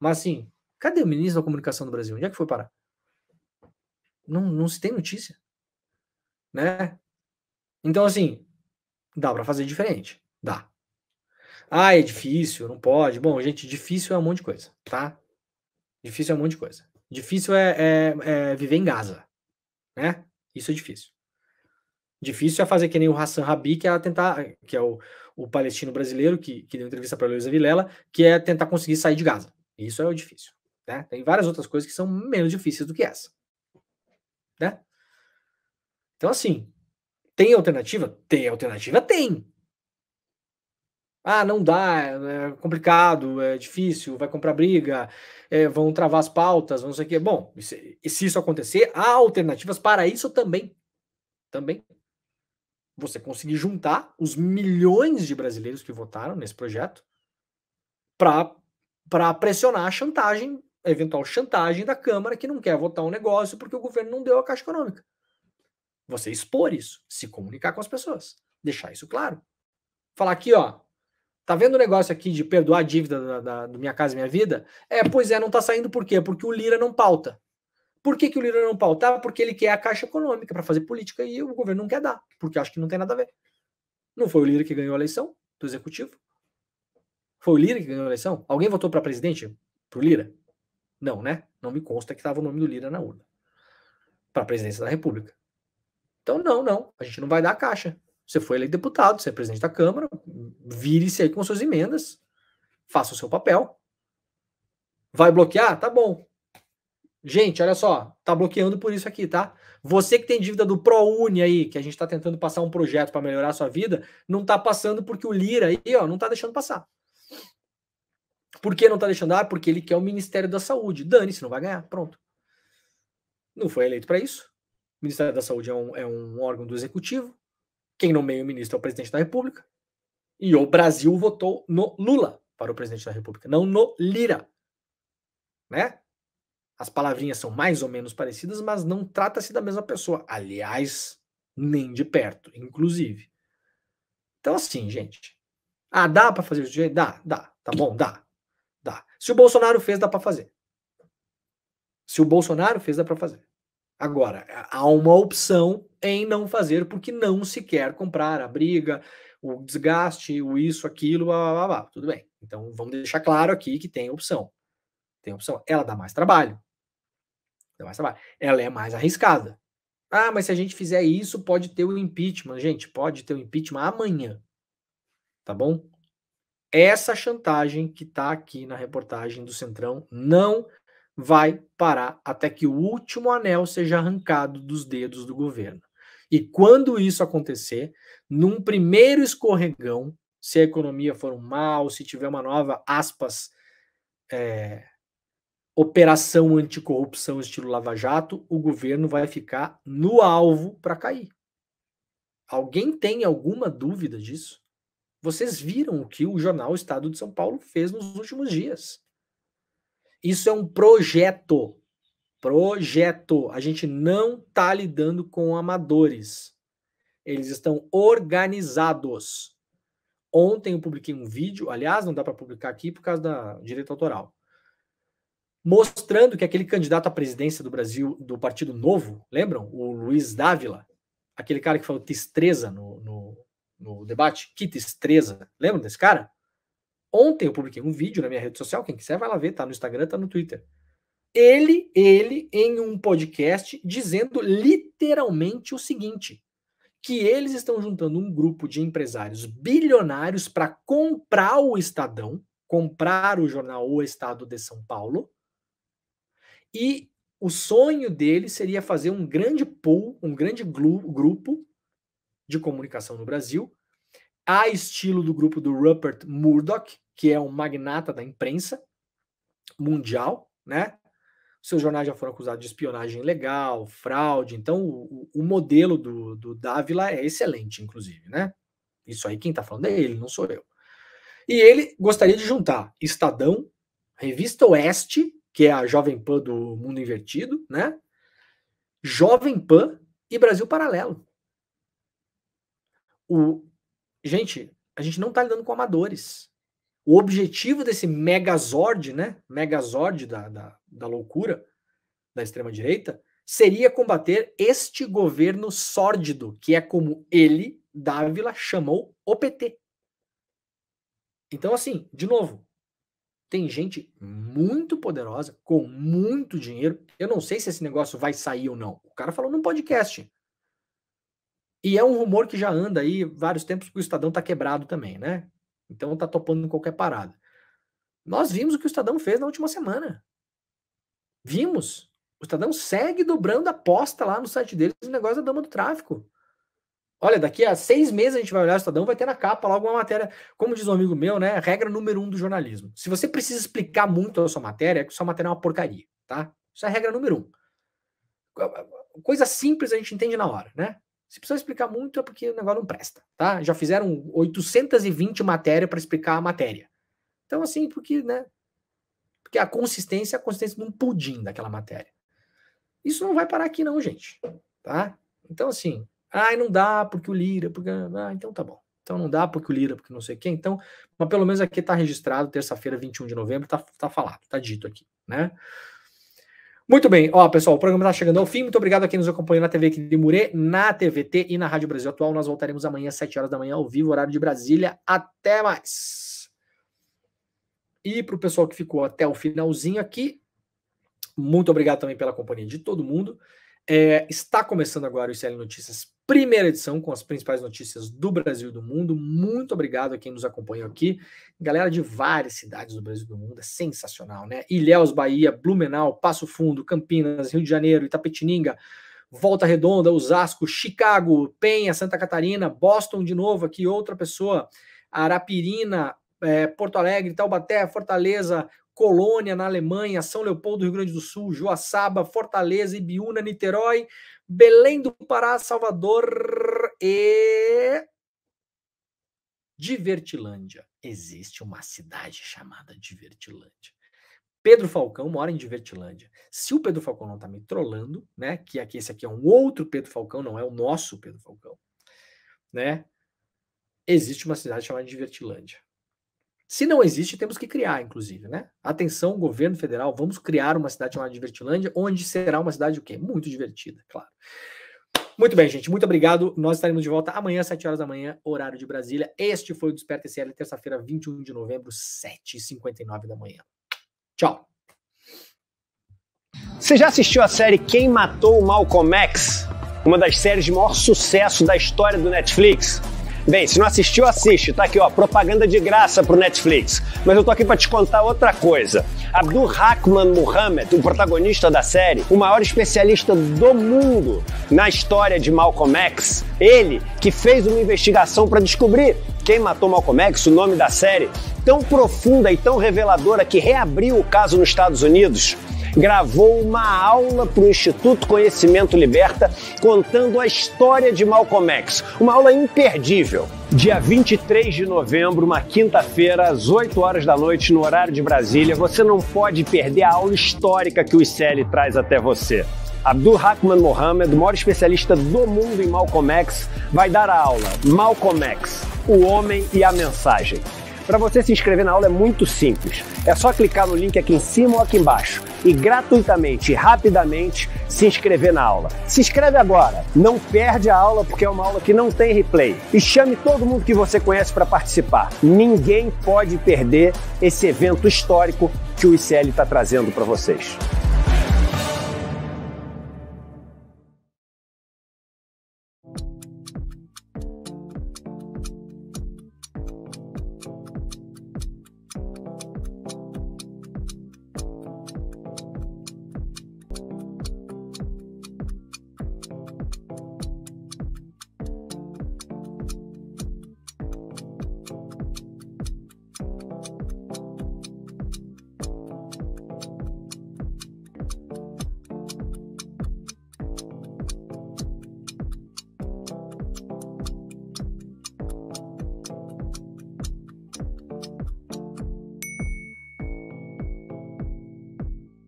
Mas assim, Cadê o ministro da comunicação do Brasil? Onde é que foi parar? Não, não se tem notícia. Né? Então, assim, dá para fazer diferente. Dá. Ah, é difícil, não pode. Bom, gente, difícil é um monte de coisa, tá? Difícil é um monte de coisa. Difícil é, é, é viver em Gaza, né? Isso é difícil. Difícil é fazer que nem o Hassan Rabi, que é tentar, que é o, o palestino brasileiro que, que deu entrevista para Luísa Vilela, que é tentar conseguir sair de Gaza. Isso é o difícil. Né? Tem várias outras coisas que são menos difíceis do que essa. Né? Então, assim, tem alternativa? Tem alternativa? Tem. Ah, não dá, é complicado, é difícil, vai comprar briga, é, vão travar as pautas, não sei o quê. Bom, se, se isso acontecer, há alternativas para isso também. Também. Você conseguir juntar os milhões de brasileiros que votaram nesse projeto para pressionar a chantagem, eventual chantagem da Câmara que não quer votar um negócio porque o governo não deu a Caixa Econômica. Você expor isso, se comunicar com as pessoas, deixar isso claro. Falar aqui, ó, Tá vendo o negócio aqui de perdoar a dívida da, da, do Minha Casa Minha Vida? É, pois é, não tá saindo por quê? Porque o Lira não pauta. Por que, que o Lira não pauta? Ah, porque ele quer a Caixa Econômica para fazer política e o governo não quer dar, porque acha que não tem nada a ver. Não foi o Lira que ganhou a eleição do Executivo? Foi o Lira que ganhou a eleição? Alguém votou para presidente? Pro Lira? Não, né? Não me consta que estava o nome do Lira na urna. Para a presidência da República. Então, não, não. A gente não vai dar a Caixa. Você foi eleito deputado, você é presidente da Câmara, vire-se aí com suas emendas, faça o seu papel. Vai bloquear? Tá bom. Gente, olha só, tá bloqueando por isso aqui, tá? Você que tem dívida do ProUni aí, que a gente tá tentando passar um projeto para melhorar a sua vida, não tá passando porque o Lira aí, ó, não tá deixando passar. Por que não tá deixando? Ah, porque ele quer o Ministério da Saúde. Dane-se, não vai ganhar. Pronto. Não foi eleito para isso. O Ministério da Saúde é um, é um órgão do executivo. Quem nomeia o ministro é o presidente da República. E o Brasil votou no Lula para o presidente da República, não no Lira. Né? As palavrinhas são mais ou menos parecidas, mas não trata-se da mesma pessoa. Aliás, nem de perto, inclusive. Então, assim, gente. Ah, dá para fazer isso? Dá, dá. Tá bom, dá. Se o Bolsonaro fez, dá para fazer. Se o Bolsonaro fez, dá para fazer. Agora, há uma opção em não fazer porque não se quer comprar a briga, o desgaste, o isso, aquilo, blá, blá, blá, tudo bem. Então vamos deixar claro aqui que tem opção. Tem opção. Ela dá mais trabalho. Dá mais trabalho. Ela é mais arriscada. Ah, mas se a gente fizer isso, pode ter o impeachment. Gente, pode ter o impeachment amanhã. Tá bom? Essa chantagem que está aqui na reportagem do Centrão não vai parar até que o último anel seja arrancado dos dedos do governo. E quando isso acontecer, num primeiro escorregão, se a economia for mal, se tiver uma nova, aspas, é, operação anticorrupção estilo Lava Jato, o governo vai ficar no alvo para cair. Alguém tem alguma dúvida disso? Vocês viram o que o jornal Estado de São Paulo fez nos últimos dias. Isso é um projeto. Projeto. A gente não está lidando com amadores. Eles estão organizados. Ontem eu publiquei um vídeo, aliás, não dá para publicar aqui por causa da direito autoral, mostrando que aquele candidato à presidência do Brasil, do Partido Novo, lembram? O Luiz Dávila, aquele cara que falou testreza no, no, no debate, que testreza, lembram desse cara? Ontem eu publiquei um vídeo na minha rede social, quem quiser vai lá ver, tá no Instagram, tá no Twitter. Ele, ele em um podcast dizendo literalmente o seguinte: que eles estão juntando um grupo de empresários bilionários para comprar o Estadão, comprar o jornal O Estado de São Paulo, e o sonho deles seria fazer um grande pool, um grande grupo de comunicação no Brasil, a estilo do grupo do Rupert Murdoch, que é um magnata da imprensa mundial, né? Seus jornais já foram acusados de espionagem ilegal, fraude. Então, o, o modelo do, do Dávila é excelente, inclusive, né? Isso aí, quem tá falando é ele, não sou eu. E ele gostaria de juntar Estadão, Revista Oeste, que é a Jovem Pan do Mundo Invertido, né? Jovem Pan e Brasil Paralelo. O, Gente, a gente não está lidando com amadores. O objetivo desse megazord, né? Megazord da, da, da loucura da extrema-direita seria combater este governo sórdido, que é como ele, Dávila, chamou o PT. Então, assim, de novo, tem gente muito poderosa, com muito dinheiro. Eu não sei se esse negócio vai sair ou não. O cara falou num podcast. E é um rumor que já anda aí vários tempos, porque o Estadão tá quebrado também, né? Então tá topando em qualquer parada. Nós vimos o que o Estadão fez na última semana. Vimos. O Estadão segue dobrando a aposta lá no site deles no negócio da dama do tráfico. Olha, daqui a seis meses a gente vai olhar o Estadão, vai ter na capa lá alguma matéria. Como diz um amigo meu, né? Regra número um do jornalismo. Se você precisa explicar muito a sua matéria, é que sua matéria é uma porcaria, tá? Isso é a regra número um. Coisa simples a gente entende na hora, né? Se precisa explicar muito é porque o negócio não presta, tá? Já fizeram 820 matérias para explicar a matéria. Então, assim, porque, né? Porque a consistência é a consistência de um pudim daquela matéria. Isso não vai parar aqui, não, gente. Tá? Então, assim, ai, não dá porque o Lira, porque. Ah, então tá bom. Então não dá porque o Lira, porque não sei quem. Então, mas pelo menos aqui tá registrado, terça-feira, 21 de novembro, tá, tá falado, tá dito aqui, né? Muito bem, ó, pessoal, o programa está chegando ao fim. Muito obrigado a quem nos acompanhou na TV de Murê, na TVT e na Rádio Brasil Atual. Nós voltaremos amanhã às 7 horas da manhã, ao vivo, horário de Brasília. Até mais. E para o pessoal que ficou até o finalzinho aqui, muito obrigado também pela companhia de todo mundo. É, está começando agora o ICL Notícias, primeira edição, com as principais notícias do Brasil e do mundo. Muito obrigado a quem nos acompanhou aqui. Galera de várias cidades do Brasil e do mundo, é sensacional, né? Ilhéus, Bahia, Blumenau, Passo Fundo, Campinas, Rio de Janeiro, Itapetininga, Volta Redonda, Osasco, Chicago, Penha, Santa Catarina, Boston de novo aqui, outra pessoa, Arapirina, é, Porto Alegre, Taubaté, Fortaleza, Colônia, na Alemanha, São Leopoldo, Rio Grande do Sul, Joaçaba, Fortaleza, Ibiúna, Niterói, Belém do Pará, Salvador e Divertilândia. Existe uma cidade chamada Divertilândia. Pedro Falcão mora em Divertilândia. Se o Pedro Falcão não está me trollando, né? Que aqui esse aqui é um outro Pedro Falcão, não é o nosso Pedro Falcão, né? Existe uma cidade chamada Divertilândia. Se não existe, temos que criar, inclusive, né? Atenção, governo federal, vamos criar uma cidade chamada Divertilândia, onde será uma cidade o quê? Muito divertida, claro. Muito bem, gente. Muito obrigado. Nós estaremos de volta amanhã, às 7 horas da manhã, horário de Brasília. Este foi o Desperta SL, terça-feira, 21 de novembro, 7h59 da manhã. Tchau. Você já assistiu a série Quem Matou o Malcolm X? Uma das séries de maior sucesso da história do Netflix? Bem, se não assistiu, assiste. Tá aqui, ó, propaganda de graça pro Netflix. Mas eu tô aqui para te contar outra coisa. Abdul Rahman Muhammad, o protagonista da série, o maior especialista do mundo na história de Malcolm X, ele que fez uma investigação para descobrir quem matou Malcolm X, o nome da série, tão profunda e tão reveladora que reabriu o caso nos Estados Unidos gravou uma aula para o Instituto Conhecimento Liberta contando a história de Malcolm X. Uma aula imperdível. Dia 23 de novembro, uma quinta-feira, às 8 horas da noite, no horário de Brasília, você não pode perder a aula histórica que o ICL traz até você. Abdul Rahman Mohammed, o maior especialista do mundo em Malcolm X, vai dar a aula Malcolm X, o homem e a mensagem. Para você se inscrever na aula é muito simples. É só clicar no link aqui em cima ou aqui embaixo e gratuitamente e rapidamente se inscrever na aula. Se inscreve agora, não perde a aula porque é uma aula que não tem replay. E chame todo mundo que você conhece para participar. Ninguém pode perder esse evento histórico que o ICL está trazendo para vocês.